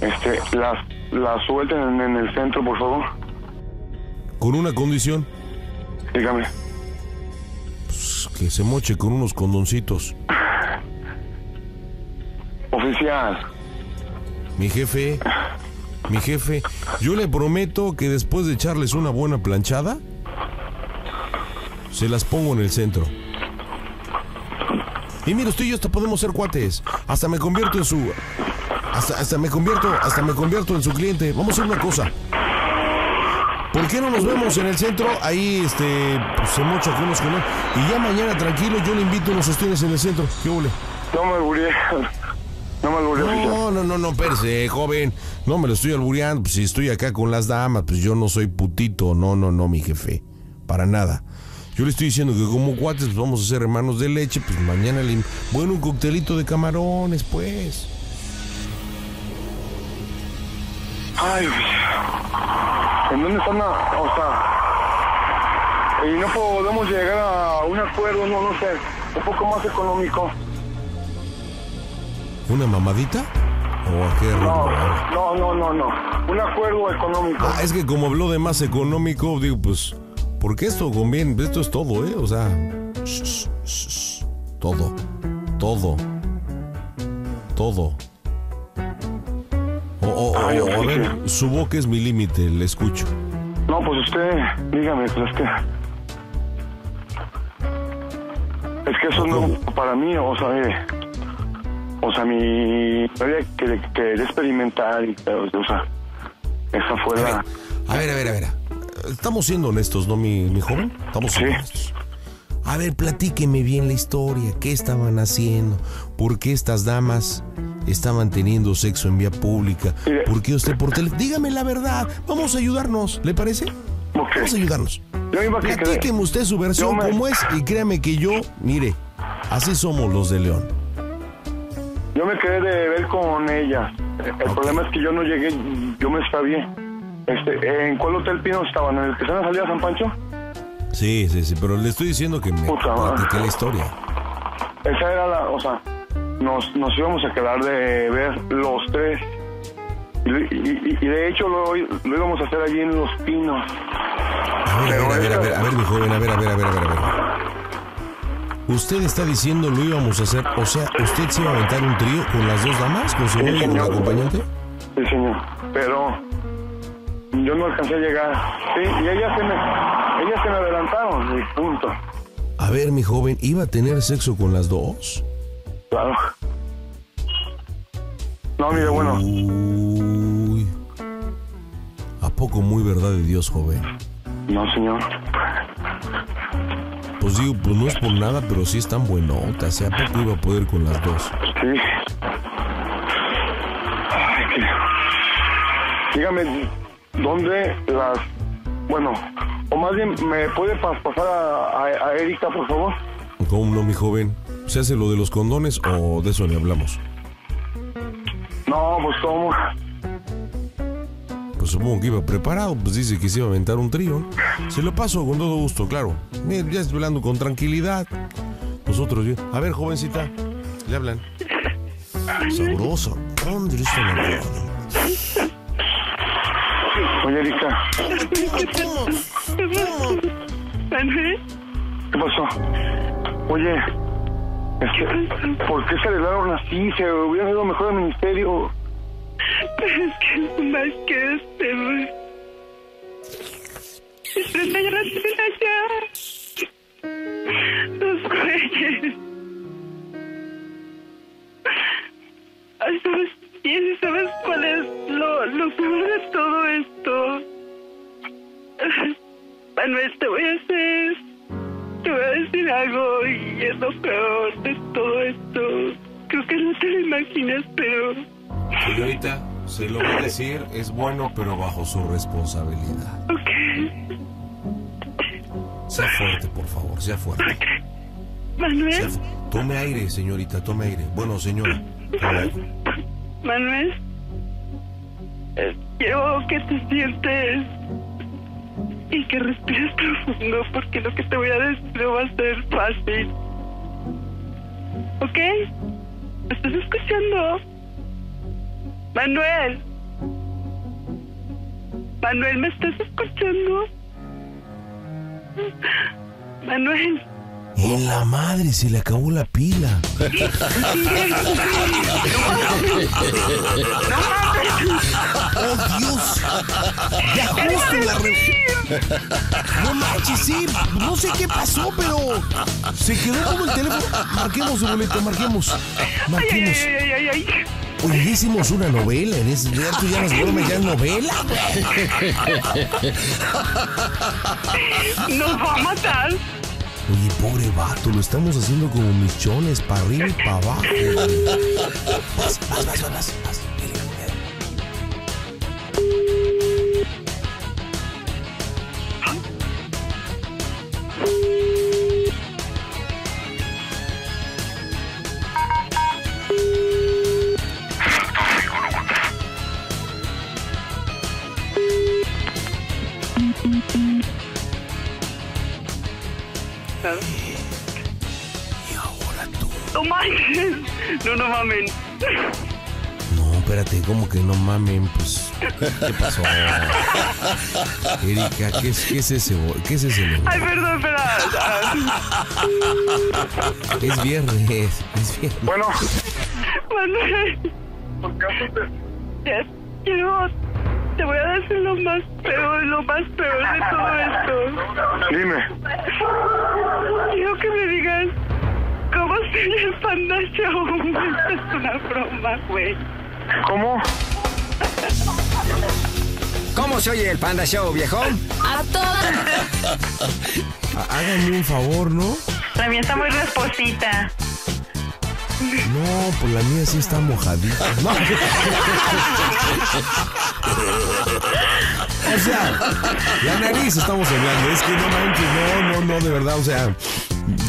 este, las, las suelten en, en el centro, por favor.
Con una condición.
Dígame.
Pues, que se moche con unos condoncitos.
Oficial.
Mi jefe, mi jefe, yo le prometo que después de echarles una buena planchada, se las pongo en el centro. Y mira, usted y yo hasta podemos ser cuates. Hasta me convierto en su. Hasta, hasta me convierto, hasta me convierto en su cliente. Vamos a hacer una cosa. ¿Por qué no nos vemos en el centro? Ahí este pues, se mocha con unos con él. Y ya mañana tranquilo, yo le invito unos sostienes en el centro. ¿Qué huele?
No me. No me oficial.
No, no, no, no, espérese, joven. No me lo estoy albureando. Pues si estoy acá con las damas, pues yo no soy putito. No, no, no, mi jefe. Para nada. Yo le estoy diciendo que como cuates pues vamos a ser hermanos de leche, pues mañana le... Bueno, un coctelito de camarones, pues.
Ay. ¿En dónde están? la- o sea, y no podemos llegar a un acuerdo, no, no sé, un poco más económico.
¿Una mamadita? ¿O a qué
No, no, no, no, no. Un acuerdo económico.
Ah, es que como habló de más económico, digo, pues, porque esto conviene, esto es todo, ¿eh? O sea, sh- sh- todo, todo, todo. O, o- o-
Ay,
o, a ver, su boca es mi límite, le escucho.
No, pues usted, dígame, pues es que. Es que eso no, para mí, o sea, eh, o sea, mi novia que quería experimentar y, o sea, esa fue la.
A ver, a ver, a ver. Estamos siendo honestos, ¿no, mi, mi joven? Estamos siendo honestos. A ver, platíqueme bien la historia. ¿Qué estaban haciendo? ¿Por qué estas damas estaban teniendo sexo en vía pública? ¿Por qué usted por teléfono? Dígame la verdad. Vamos a ayudarnos, ¿le parece? Vamos a ayudarnos.
A
Platíqueme usted su versión,
me-
cómo es, y créame que yo, mire, así somos los de León.
Yo me quedé de ver con ella. El problema es que yo no llegué, yo me extravié. Este, ¿En cuál hotel Pino estaban? ¿En el que está en la salida a San Pancho?
Sí, sí, sí, pero le estoy diciendo que me
Puta madre.
platique la historia.
Esa era la, o sea, nos, nos íbamos a quedar de ver los tres. Y, y- y de hecho lo, lo íbamos a hacer allí en Los Pinos.
A ver, a ver, a ver, a ver, a ver, mi joven, a ver, a ver, a ver, a ver, a ver. Usted está diciendo lo íbamos a hacer, o sea, ¿usted se iba a aventar un trío con las dos damas, con su
Sí, señor.
acompañante?
Sí, señor. Pero yo no alcancé a llegar. Sí, y ellas se me, ellas se me adelantaron, y punto.
A ver, mi joven, ¿iba a tener sexo con las dos?
Claro. No, mire, bueno.
Uy. ¿A poco muy verdad de Dios, joven?
No, señor.
Pues digo, pues no es por nada, pero sí están buenotas. ¿A poco iba a poder con las dos?
Sí. Ay, que- Dígame, ¿dónde las... Bueno, o más bien, ¿me puede pas- pasar a, a- a Erika, por favor?
¿Cómo no, mi joven? ¿Se hace lo de los condones o de eso ni hablamos?
No, pues cómo.
Pues supongo que iba preparado, pues dice que se iba a aventar un trío. Se lo paso con todo gusto, claro. Mire, ya estoy hablando con tranquilidad. Nosotros bien. A ver, jovencita, le hablan. Sabroso. ¿Dónde está?
Oye, Erika, ¿qué pasó? Oye, es que, ¿por qué se arreglaron así? Se hubiera ido mejor al ministerio.
Pero es que más que este, güey. Estoy allá. Los güeyes. Ay, ¿Sabes quién? ¿Sabes cuál es lo, lo peor de todo esto? Manuel, te voy a hacer... Te voy a decir algo y es lo peor de todo esto. Creo que no te lo imaginas, pero...
Señorita, se lo voy a decir, es bueno, pero bajo su responsabilidad. Sea fuerte, por favor, sea fuerte.
Manuel,
Sea fu- tome aire, señorita, tome aire. Bueno, señora, tome aire.
Manuel, eh, quiero que te sientes y que respires profundo porque lo que te voy a decir no va a ser fácil. ¿Ok? ¿Me estás escuchando? Manuel. Manuel, ¿me estás escuchando? Manuel.
En la madre se le acabó la pila. ¡Oh, Dios! Ya justo la re- No manches, sí. No sé qué pasó, pero se quedó como el teléfono. Marquemos, boleta, marquemos. Marquemos.
Ay, ay, ay, ay, ay.
Oye, hicimos una novela en ese ya tú ya las bromas, ya es novela.
Nos va a matar.
Oye, pobre vato, lo estamos haciendo como michones, para arriba y para abajo. Vas, vas, vas, vas, vas, vas.
Claro.
Y ahora tú.
No manches. No, no mamen.
No, espérate, como que no mamen, pues. ¿Qué pasó? Erika, ¿qué es, qué es ese? ¿Qué es ese?
Ay, perdón, espera.
Es viernes, es viernes.
Bueno,
Manuel. Ya, quiero. Te voy a decir lo más peor, lo más peor de todo esto.
dime.
Quiero que me digas cómo se llama el Panda Show. Esto es una broma, güey.
¿Cómo?
¿Cómo se oye el Panda Show, viejón?
A toda
Há- Háganme un favor, ¿no?
Mía está muy rasposita.
No, pues la mía sí está mojadita. No. O sea, la nariz estamos hablando. Es que no manches, no, no, no, de verdad. O sea,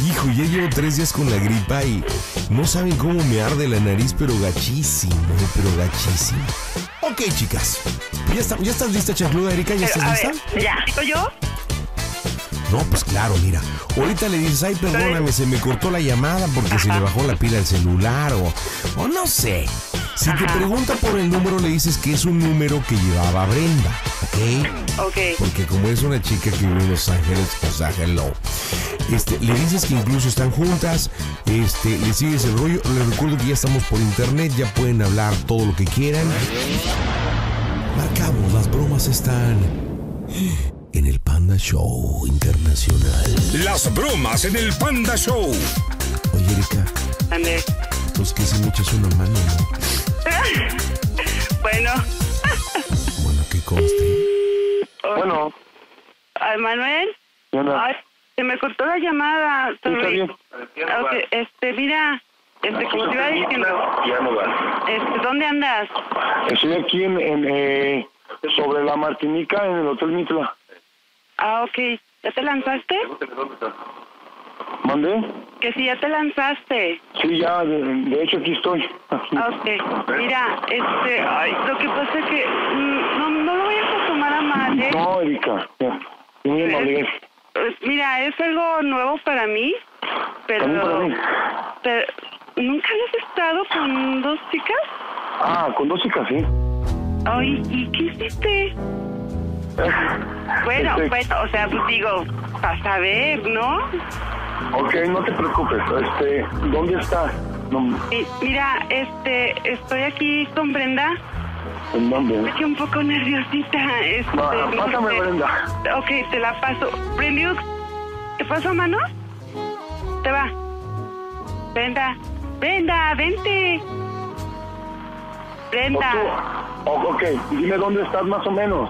hijo, ya llevo tres días con la gripa y no saben cómo me arde la nariz, pero gachísimo, pero gachísimo. Ok, chicas. ¿Ya, está- ¿Ya estás lista, chacluda, Erika? ¿Ya estás
a
lista?
ver, ¿ya? ¿Digo yo?
No, pues claro, mira. Ahorita le dices, ay, perdóname, se me cortó la llamada porque se le bajó la pila al celular o, o no sé. Si te pregunta por el número, le dices que es un número que llevaba Brenda, ¿ok?
Ok.
Porque como es una chica que vive en Los Ángeles, pues ah, hello. Este, le dices que incluso están juntas, este, le sigues el rollo. Les recuerdo que ya estamos por internet, ya pueden hablar todo lo que quieran. Marcamos, las bromas están en el Panda Show Internacional.
Las bromas en el Panda Show.
Oye, Erika,
Ande.
pues que si me echas una mano, ¿no?
Bueno.
Bueno, que conste.
Bueno,
Ay, Manuel. Ay, se me cortó la llamada.
Sí, está bien.
Ok, este, mira, este, como te iba diciendo,
Ya no va.
este, ¿dónde andas?
Estoy aquí en, en, eh, sobre la Martinica en el Hotel Mitla.
Ah, ok. ¿Ya te lanzaste?
¿Mandé?
Que si ya te lanzaste.
Sí, ya, de, de hecho aquí estoy.
Ah, Ok. Mira, este, ay, lo que pasa es que mm, no, no lo vayas a tomar a mal, ¿eh?
No, Erika, ya. Muy amable.
Pues, Mira, es algo nuevo para mí,
para
pero,
mí.
pero ¿nunca habías estado con dos chicas?
Ah, con dos chicas, sí.
Ay, ¿y qué hiciste? Bueno,
Este-
bueno, o sea, pues digo, para saber, ¿no?
Ok, no te preocupes. Este, ¿dónde está? No,
mira, este, estoy aquí con Brenda.
¿En dónde?
Estoy un poco nerviosita. Este, no
pásame,
sé.
Brenda.
Ok, te la paso. Brenda, ¿te paso mano? Te va. Brenda, Brenda, vente. Brenda,
O, ok, dime dónde estás más o menos.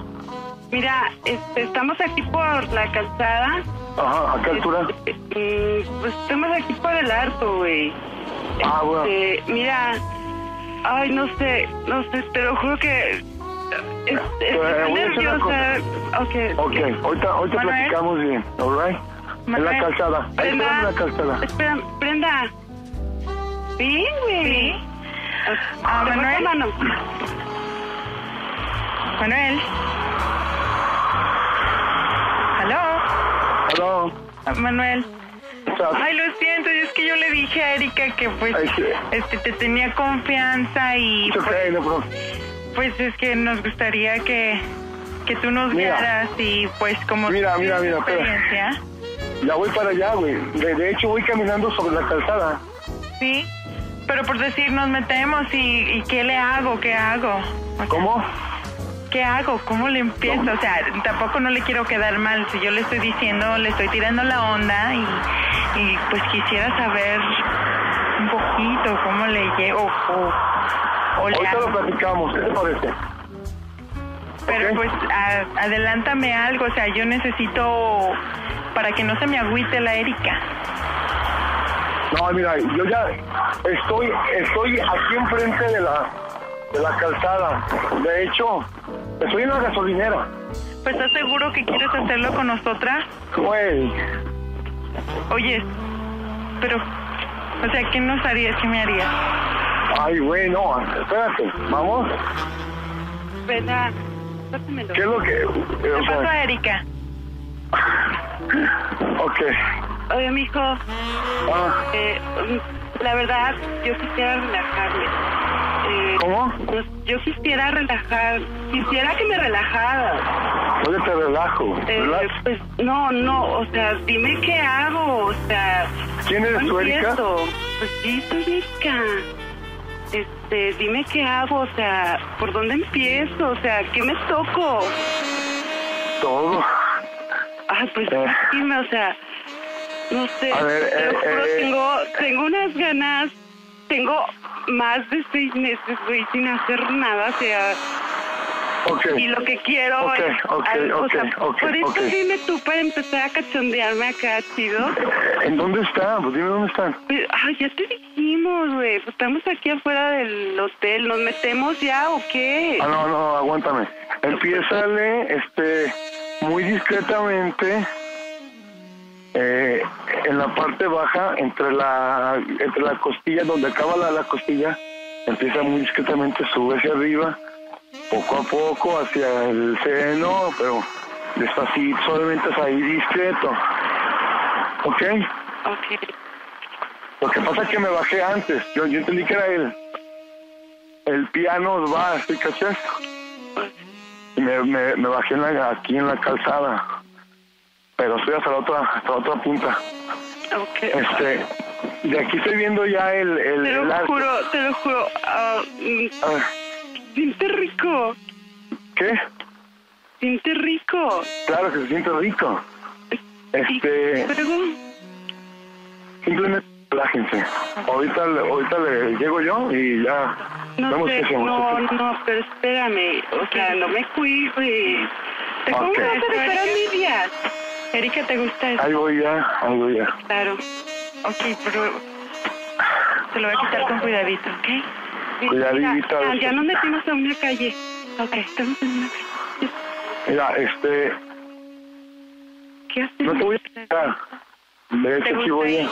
Mira, este, estamos aquí por la calzada.
Ajá, ¿a qué altura?
Mm, pues estamos aquí por el arco, güey.
Ah, bueno.
Este, mira, ay, no sé, no sé, te lo juro que... Este,
Eh,
estoy
voy a una
nerviosa. Ok.
Ok, ahorita, ahorita
Manuel.
platicamos bien, ¿alright? En la
Manuel.
calzada. Ahí
Brenda.
espérame en la calzada.
Espera, Brenda. Sí, güey.
Sí.
Ah,
Manuel.
Manuel.
Aló. Manuel. Ay, lo siento, es que yo le dije a Erika que pues
Ay, sí.
este te tenía confianza y pues,
okay, no
pues es que nos gustaría que que tú nos
Mira.
guiaras y pues como
Mira, mira, mira,
experiencia,
Ya voy para allá, güey. De, de hecho, voy caminando sobre la calzada.
sí, pero por decir nos metemos y, y qué le hago, qué hago, O sea,
¿Cómo?
¿Qué hago? ¿Cómo le empiezo? O sea, tampoco no le quiero quedar mal. Si yo le estoy diciendo, le estoy tirando la onda y, y pues quisiera saber un poquito cómo le llego o, o le
Ahorita
hago.
lo platicamos, ¿qué te parece?
Pero pues a- adelántame algo. O sea, yo necesito para que no se me agüite la Erika.
No, mira, yo ya estoy, estoy aquí enfrente de la, de la calzada. De hecho, estoy en la gasolinera.
Pues ¿estás seguro que quieres hacerlo con nosotras?
Güey,
Oye, pero, o sea, ¿qué nos harías? ¿Qué me harías?
ay, güey, no, espérate, vamos.
Pásamelo.
¿Qué es lo que...? eh,
¿Qué
o
pasó,
sea,
Erika?
ok.
Oye, mijo,
Ah,
eh, la verdad, yo quisiera relajarme. Eh,
¿Cómo?
pues, yo quisiera relajar, quisiera que me relajara.
oye, te relajo.
Eh, pues no, no, o sea, dime qué hago, o sea.
¿Quién eres
¿cómo
tú, Erika?
Pues sí, soy Erika. Este, dime qué hago, o sea, ¿por dónde empiezo? O sea, ¿qué me toco?
Todo.
Ay, pues
Eh.
dime, o sea, no sé.
A ver,
te
eh,
juro,
eh.
tengo, tengo unas ganas, tengo más de seis meses, güey, sin hacer nada, o sea, y lo que quiero
Ok,
es,
ok,
al- o sea, por eso dime tú para empezar a cachondearme acá, chido.
¿En dónde está? Pues dime dónde están.
Pues, Ay, ya te dijimos, güey, pues estamos aquí afuera del hotel, ¿nos metemos ya o qué?
Ah, no, no, aguántame. Empiézale, este, muy discretamente, eh, en la parte baja, entre la, entre la costilla, donde acaba la, la costilla, empieza muy discretamente, sube hacia arriba, poco a poco hacia el seno, pero despacito, solamente es ahí discreto. ¿Ok?
Ok.
Lo que pasa es que me bajé antes. Yo, yo entendí que era el, el piano va, ¿sí cachas? Y me, me, me bajé en la- aquí en la calzada. Pero estoy hasta la otra, hasta la otra punta.
Ok.
Este, de aquí estoy viendo ya el, el,
Te lo juro, te lo juro. Ah, siente rico,
¿Qué?
siente rico.
Claro que se siente rico. Este, simplemente relájense. Ahorita, le- ahorita le llego yo y ya
no
vemos
sé, no, no, pero espérame, o sea, no me cuides. ¿Cómo
Ok.
vas a a medias? Erika, ¿te gusta eso?
Ahí voy ya, ahí voy ya.
Claro.
Ok, pero se lo voy a quitar con cuidadito, ¿ok?
Sí,
Cuidadito,
mira, ya,
este.
nos metimos a una calle. Ok, estamos en una calle.
Mira, este,
¿Qué hacemos?
no te voy a quitar. De
¿Te
hecho, aquí
gusta
voy?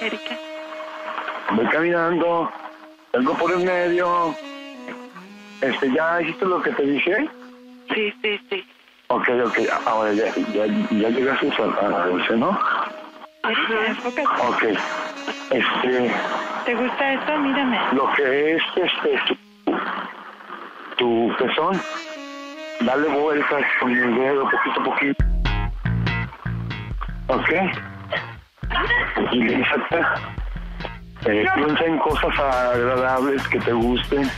Erika.
voy caminando, vengo por el medio. Este, ¿ya hiciste lo que te dije?
Sí, sí, sí.
Ok, ok, ahora ya, ya, ya llegaste al al seno.
Erika, enfócate.
Ok, este,
¿Te gusta esto? Mírame.
lo que es, este, tu, tu pezón, dale vueltas con el dedo poquito a poquito. Ok. Y eh, piensa en cosas agradables que te gusten.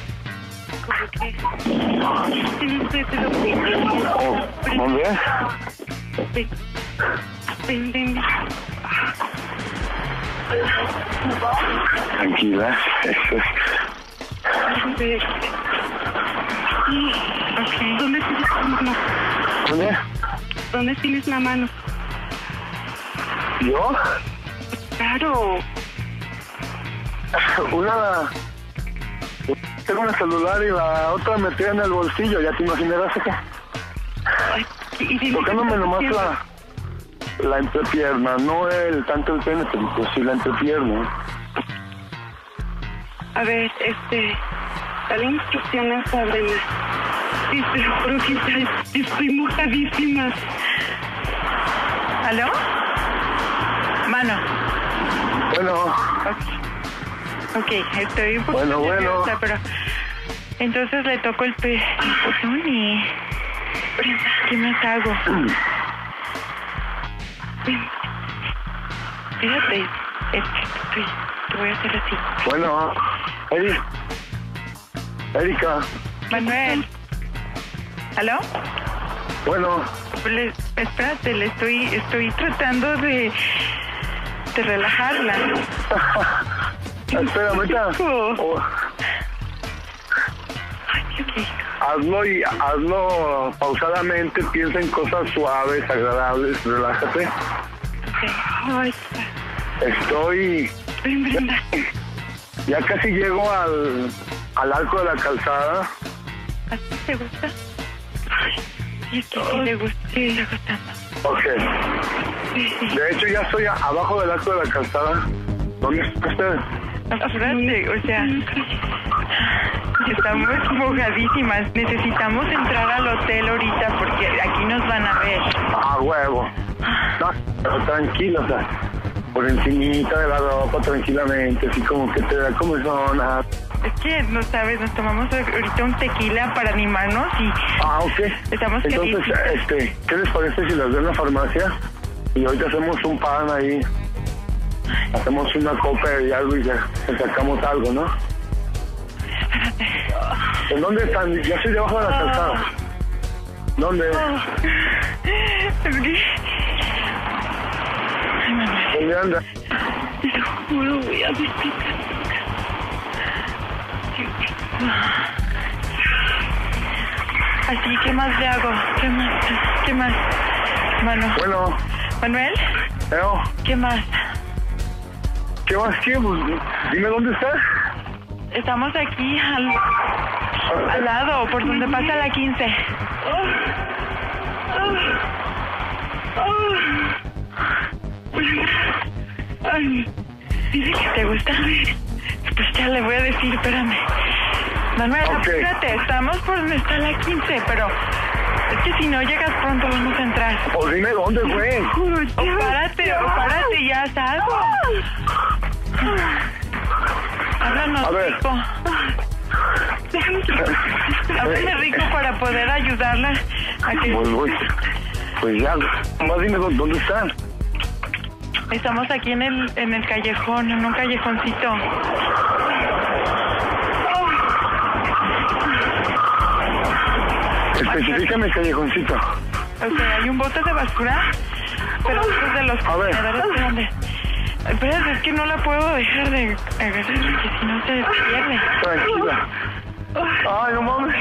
Tranquila. Eso es.
¿Dónde tienes la mano?
¿Dónde?
¿Dónde tienes la mano?
¿Yo?
Claro.
Una... Tengo una celular y la otra metida en el bolsillo, ya te imaginarás acá. Tocándome nomás la, la entrepierna, no el tanto el pene, pero pues sí la entrepierna.
A ver, este... Dale instrucciones a Brenda. Sí, te lo juro que estoy mojadísima.
¿Aló? Mano.
Bueno,
Ok, estoy un poco
Bueno, bueno.
nerviosa, pero... Entonces le toco el pe... el pezón y... ¿Qué más hago? Espérate. Este, estoy... Te voy a hacer así.
bueno, Eri- Erika,
Manuel. ¿Aló?
bueno,
Le- espérate, le estoy... Estoy tratando de... De relajarla.
espera, ahorita. Oh, hazlo y hazlo pausadamente, piensa en cosas suaves, agradables, relájate.
Ay,
Estoy... Ya casi llego al, al arco de la calzada.
¿A ti te gusta? Sí, es que sí le gusta. Sí, le está gustando.
Ok. De hecho, ya estoy abajo del arco de la calzada. ¿Dónde está usted?
O sea... Estamos mojadísimas. Necesitamos entrar al hotel ahorita porque aquí nos van a ver.
Ah, huevo. No, pero tranquilo, o sea, por encimita de la ropa, tranquilamente, así como que te da como zona.
Es que, no sabes, nos tomamos ahorita un tequila para animarnos y
Ah, ok.
estamos
Entonces, este, ¿qué les parece si las veo en la farmacia? Y ahorita hacemos un pan ahí. Hacemos una copa y algo y ya le sacamos algo, ¿no? ¿En dónde están? Ya estoy debajo de la calzada. ¿Dónde?
Es que... Ay, Manuel,
¿Dónde anda?
te lo juro, voy a. Así, ¿qué más le hago? ¿Qué más? ¿Qué más? Manu.
Bueno,
Manuel,
Eo,
¿qué más?
¿Qué más qué? Pues, dime dónde estás.
Estamos aquí al, al lado, por donde pasa la 15. Ay, dice que te gusta. Pues ya le voy a decir, espérame. Manuel,
Ok.
apúrate, estamos por donde está la 15, pero es que si no llegas pronto vamos a entrar.
Pues dime dónde, güey.
O párate, o párate, ya salgo. Háblanos,
A ver.
rico. Háblame rico para poder ayudarla a que
Pues, voy. pues ya, más dime dó- dónde están.
estamos aquí en el en el callejón, en un callejoncito.
Especifícame el callejoncito.
O sea, hay un bote de basura, pero estos de los
A ver.
grandes. Espérate, es que no la puedo dejar de agarrar porque si no se pierde.
Tranquila. Ay, no mames.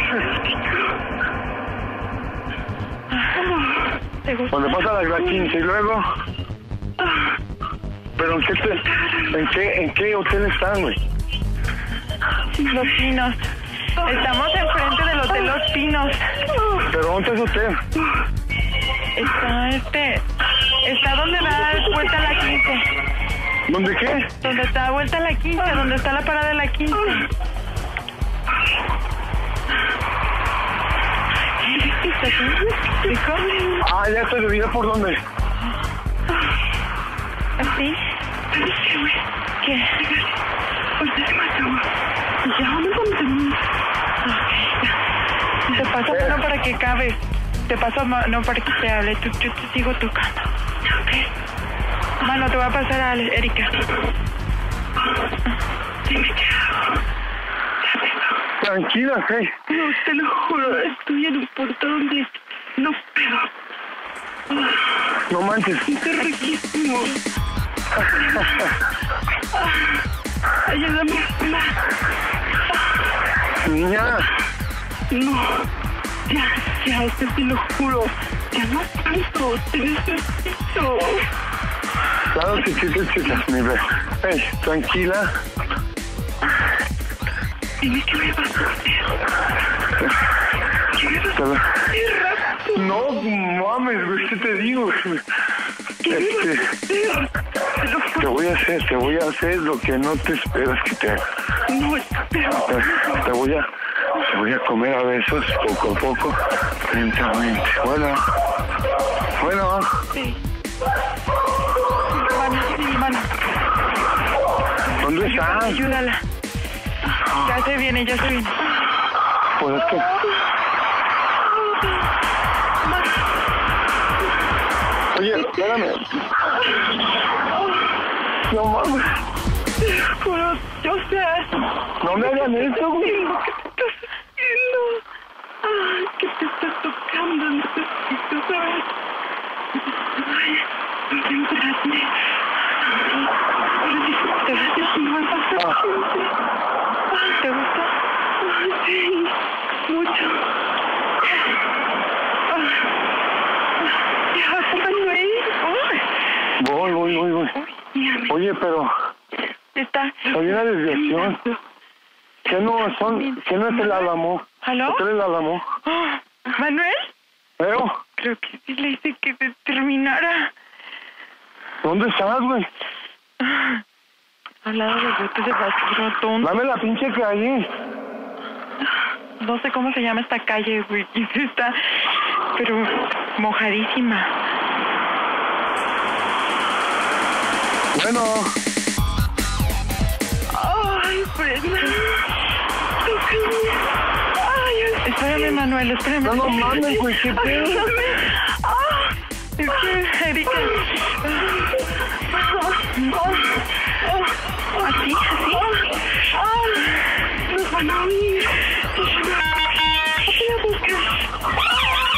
¿Te gusta?
Donde pasa la, la 15 y luego. Pero en qué, te- en qué, en qué hotel están, güey.
Los Pinos. Estamos enfrente del Hotel Los Pinos.
Pero dónde es hotel.
Está este. Está donde da vuelta a la 15.
¿Dónde qué?
Donde está vuelta a la 15, donde está la parada de la 15. ¿Está aquí? ¿Rico?
Ah, ya estoy de por dónde.
¿Así? ¿Qué? Ya, Te paso mano para que cabes. Te paso mano para que te hable. Tú, yo te sigo tocando. ¿Ok? Mano, te voy a pasar a Erika.
Tranquila, hey.
No, te lo juro, estoy en un punto donde no puedo.
No manches.
Estoy riquísimo. Ayúdame.
Niña.
No. Ya, ya, esto te lo juro. Ya no tanto, te necesito.
Claro que sí te chicas, mi bebé. Hey, tranquila.
Dime qué me vas a hacer. ¿Qué me vas a hacer?
No mames, güey, ¿qué te digo? Este, te voy a hacer, te voy a hacer lo que no te esperas que te haga.
No, pero...
Te- voy a, voy a comer a besos poco a poco, lentamente. Bueno, bueno,
Sí. Mano, sí, mano.
¿dónde estás?
Ayúdala. Ya se viene, ya se viene.
Pues es que, oye, espérame. No mames,
Juro, yo sé.
no me hagan eso, güey.
¿Qué te estás haciendo? Ay, que te estás tocando, necesito saber. Ay, concentrarme.
¿Te
mucho.
Voy, voy, voy. Oye, pero
Está.
hay una desviación. ¿Qué no son? ¿Qué no es el Álamo?
¿Aló?
¿Hotel el Álamo?
¿Manuel?
¿Veo?
Creo que sí le hice que se terminara.
¿Dónde estás, güey?
Al lado de los botes de basura, tonto.
Dame la pinche calle.
no sé cómo se llama esta calle, güey. Está, pero mojadísima.
Bueno,
Ay, Brenda.
Espérame, Manuel, espérame.
no, no mames, güey, qué pedo.
Ah,
Es que, Erika. Así, así.
Ah, nos van a oír. Voy a buscar.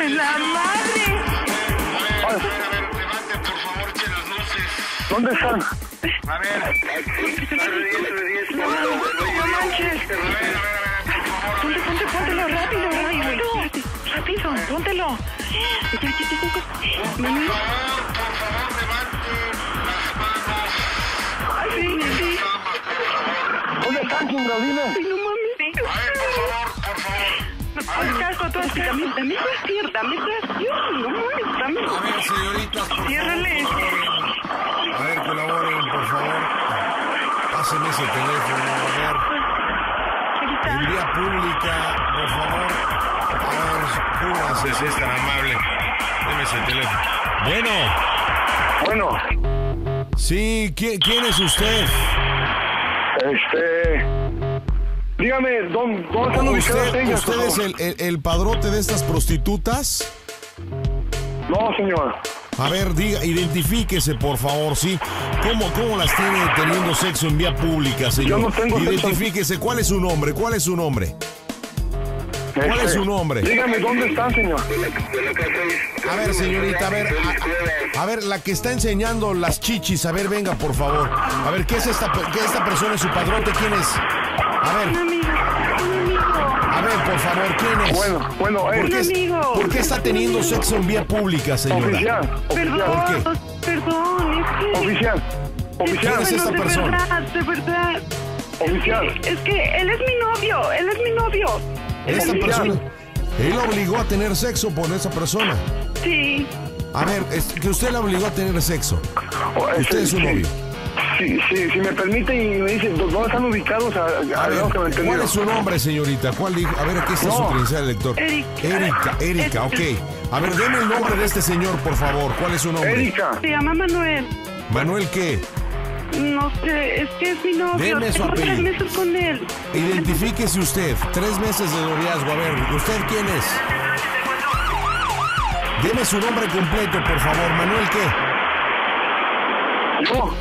¡En la madre!
¿Dónde están?
No manches. Ponte, ponte, póntelo rápido, rápido. Rápido, póntelo.
Sí, sí.
¿Dónde están, chinga? Dime.
Ay, no.
El casco, todo así.
Dame, dame dame. No mames, dame.
A ver, señoritas, por
Ciérrale.
A ver, colaboren, por favor. Pásenme ese teléfono, a ver. En vía pública, por favor. A ver, si es tan amable. Deme ese teléfono. Bueno.
Bueno,
Sí, ¿quién, quién es usted?
este. Dígame, ¿dónde, dónde están ubicadas
¿Usted,
ellas?
usted es el, el- el padrote de estas prostitutas?
No, señor.
A ver, diga, identifíquese, por favor, ¿sí? ¿Cómo, ¿Cómo las tiene teniendo sexo en vía pública, señor?
Yo no tengo.
Identifíquese, ¿cuál es su nombre? ¿Cuál es su nombre? ¿Cuál
Este,
es su nombre?
Dígame, ¿dónde están, señor?
A ver, señorita, a ver, a, a ver, la que está enseñando las chichis, a ver, venga, por favor. A ver, ¿qué es esta, qué esta persona es su padrote? ¿Quién es? A ver,
Un amigo, un amigo.
a ver, por favor, ¿quién es?
Bueno, bueno,
¿Por
eh,
qué, es-
amigo.
por qué está teniendo sexo en vía pública, señora?
oficial,
Perdón,
oficial,
perdón, es que...
oficial,
¿Quién
oficial,
es esta
Bueno, de
persona?
verdad, de verdad.
oficial.
Es que él es mi novio, él es mi novio.
Esta
Oficial.
persona. Él obligó a tener sexo por esa persona.
Sí.
A ver, es que usted la obligó a tener sexo.
O, este,
Usted es su
sí,
novio.
Sí, sí, si me permite y me dice, ¿dónde están ubicados? A, a,
A
ver, que me
¿cuál es su nombre, señorita? ¿Cuál dijo? A ver, aquí está
No.
su credencial de lector.
Erika.
Erika, Erika, ok. A ver, deme el nombre de este señor, por favor. ¿Cuál es su nombre?
Erika,
Se llama Manuel.
Manuel, ¿qué?
No sé, es que es mi novio.
Deme su
Tengo tres meses con él.
Identifíquese usted. Tres meses de noviazgo. A ver, ¿usted quién es? Deme su nombre completo, por favor. Manuel, ¿qué?
yo.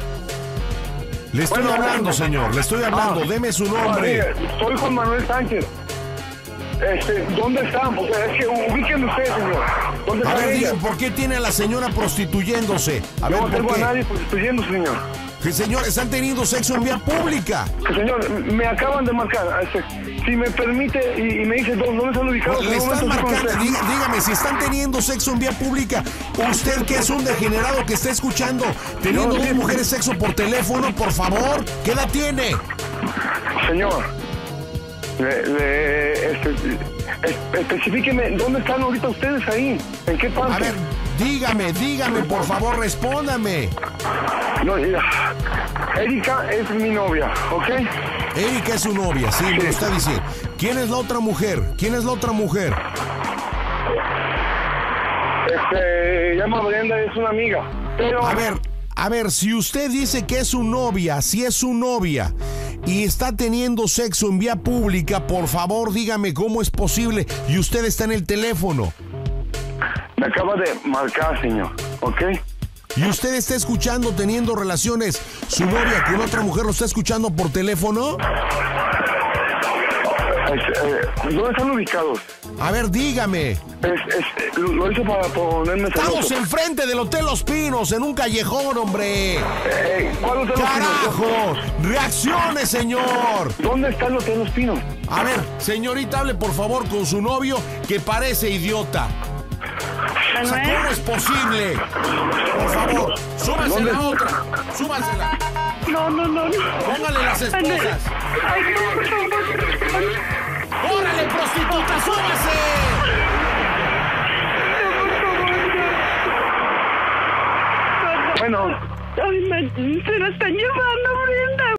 Le estoy
Bueno,
hablando, señor. Le estoy hablando.
Ah.
Deme su nombre.
Soy Juan Manuel Sánchez. Este, ¿dónde están? O sea, es que ubiquen ustedes, señor. ¿Dónde
A ver, digan, ¿por qué tiene a la señora prostituyéndose? A
Yo
ver,
no
¿por
tengo a nadie prostituyendo, señor.
Que señor, están teniendo sexo en vía pública.
Señor, me acaban de marcar. Este, si me permite y, y me dice dónde, están ubicados.
Le están marcando, diga- dígame, si están teniendo sexo en vía pública, usted que es un degenerado que está escuchando, teniendo
No,
dos
sí.
mujeres sexo por teléfono, por favor, ¿qué edad tiene?
Señor, le, le- este, es- especifíqueme, ¿dónde están ahorita ustedes ahí? ¿En qué parte?
A ver, dígame, dígame, por favor, respóndame.
No, mira, Erika es mi novia, ¿ok?
Erika es su novia, sí, me lo está diciendo. ¿Quién es la otra mujer? ¿Quién es la otra mujer?
Este, llama Brenda, es una amiga. Pero,
A ver, a ver, si usted dice que es su novia, si es su novia y está teniendo sexo en vía pública, por favor dígame cómo es posible y usted está en el teléfono
me acaba de marcar, señor, ¿ok?
y usted está escuchando teniendo relaciones, su novia con otra mujer lo está escuchando por teléfono.
Eh, ¿Dónde están ubicados?
A ver, dígame.
Es, es- lo hizo para ponerme
Estamos
celoso.
enfrente del Hotel Los Pinos, en un callejón, hombre.
Eh, ¿Cuál hotel Los Pinos?
¡Carajo! ¡Reaccione, señor!
¿Dónde está el Hotel Los Pinos?
A ver, señorita, hable por favor con su novio que parece idiota. O sea,
Manuel.
¿cómo es posible? Por favor, súbase la otra. Súbasela.
No, no, no. no.
Póngale las esposas.
Ay, no, por favor.
¡Órale, prostituta, súbase!
Bueno,
Ay, man, se la están llevando,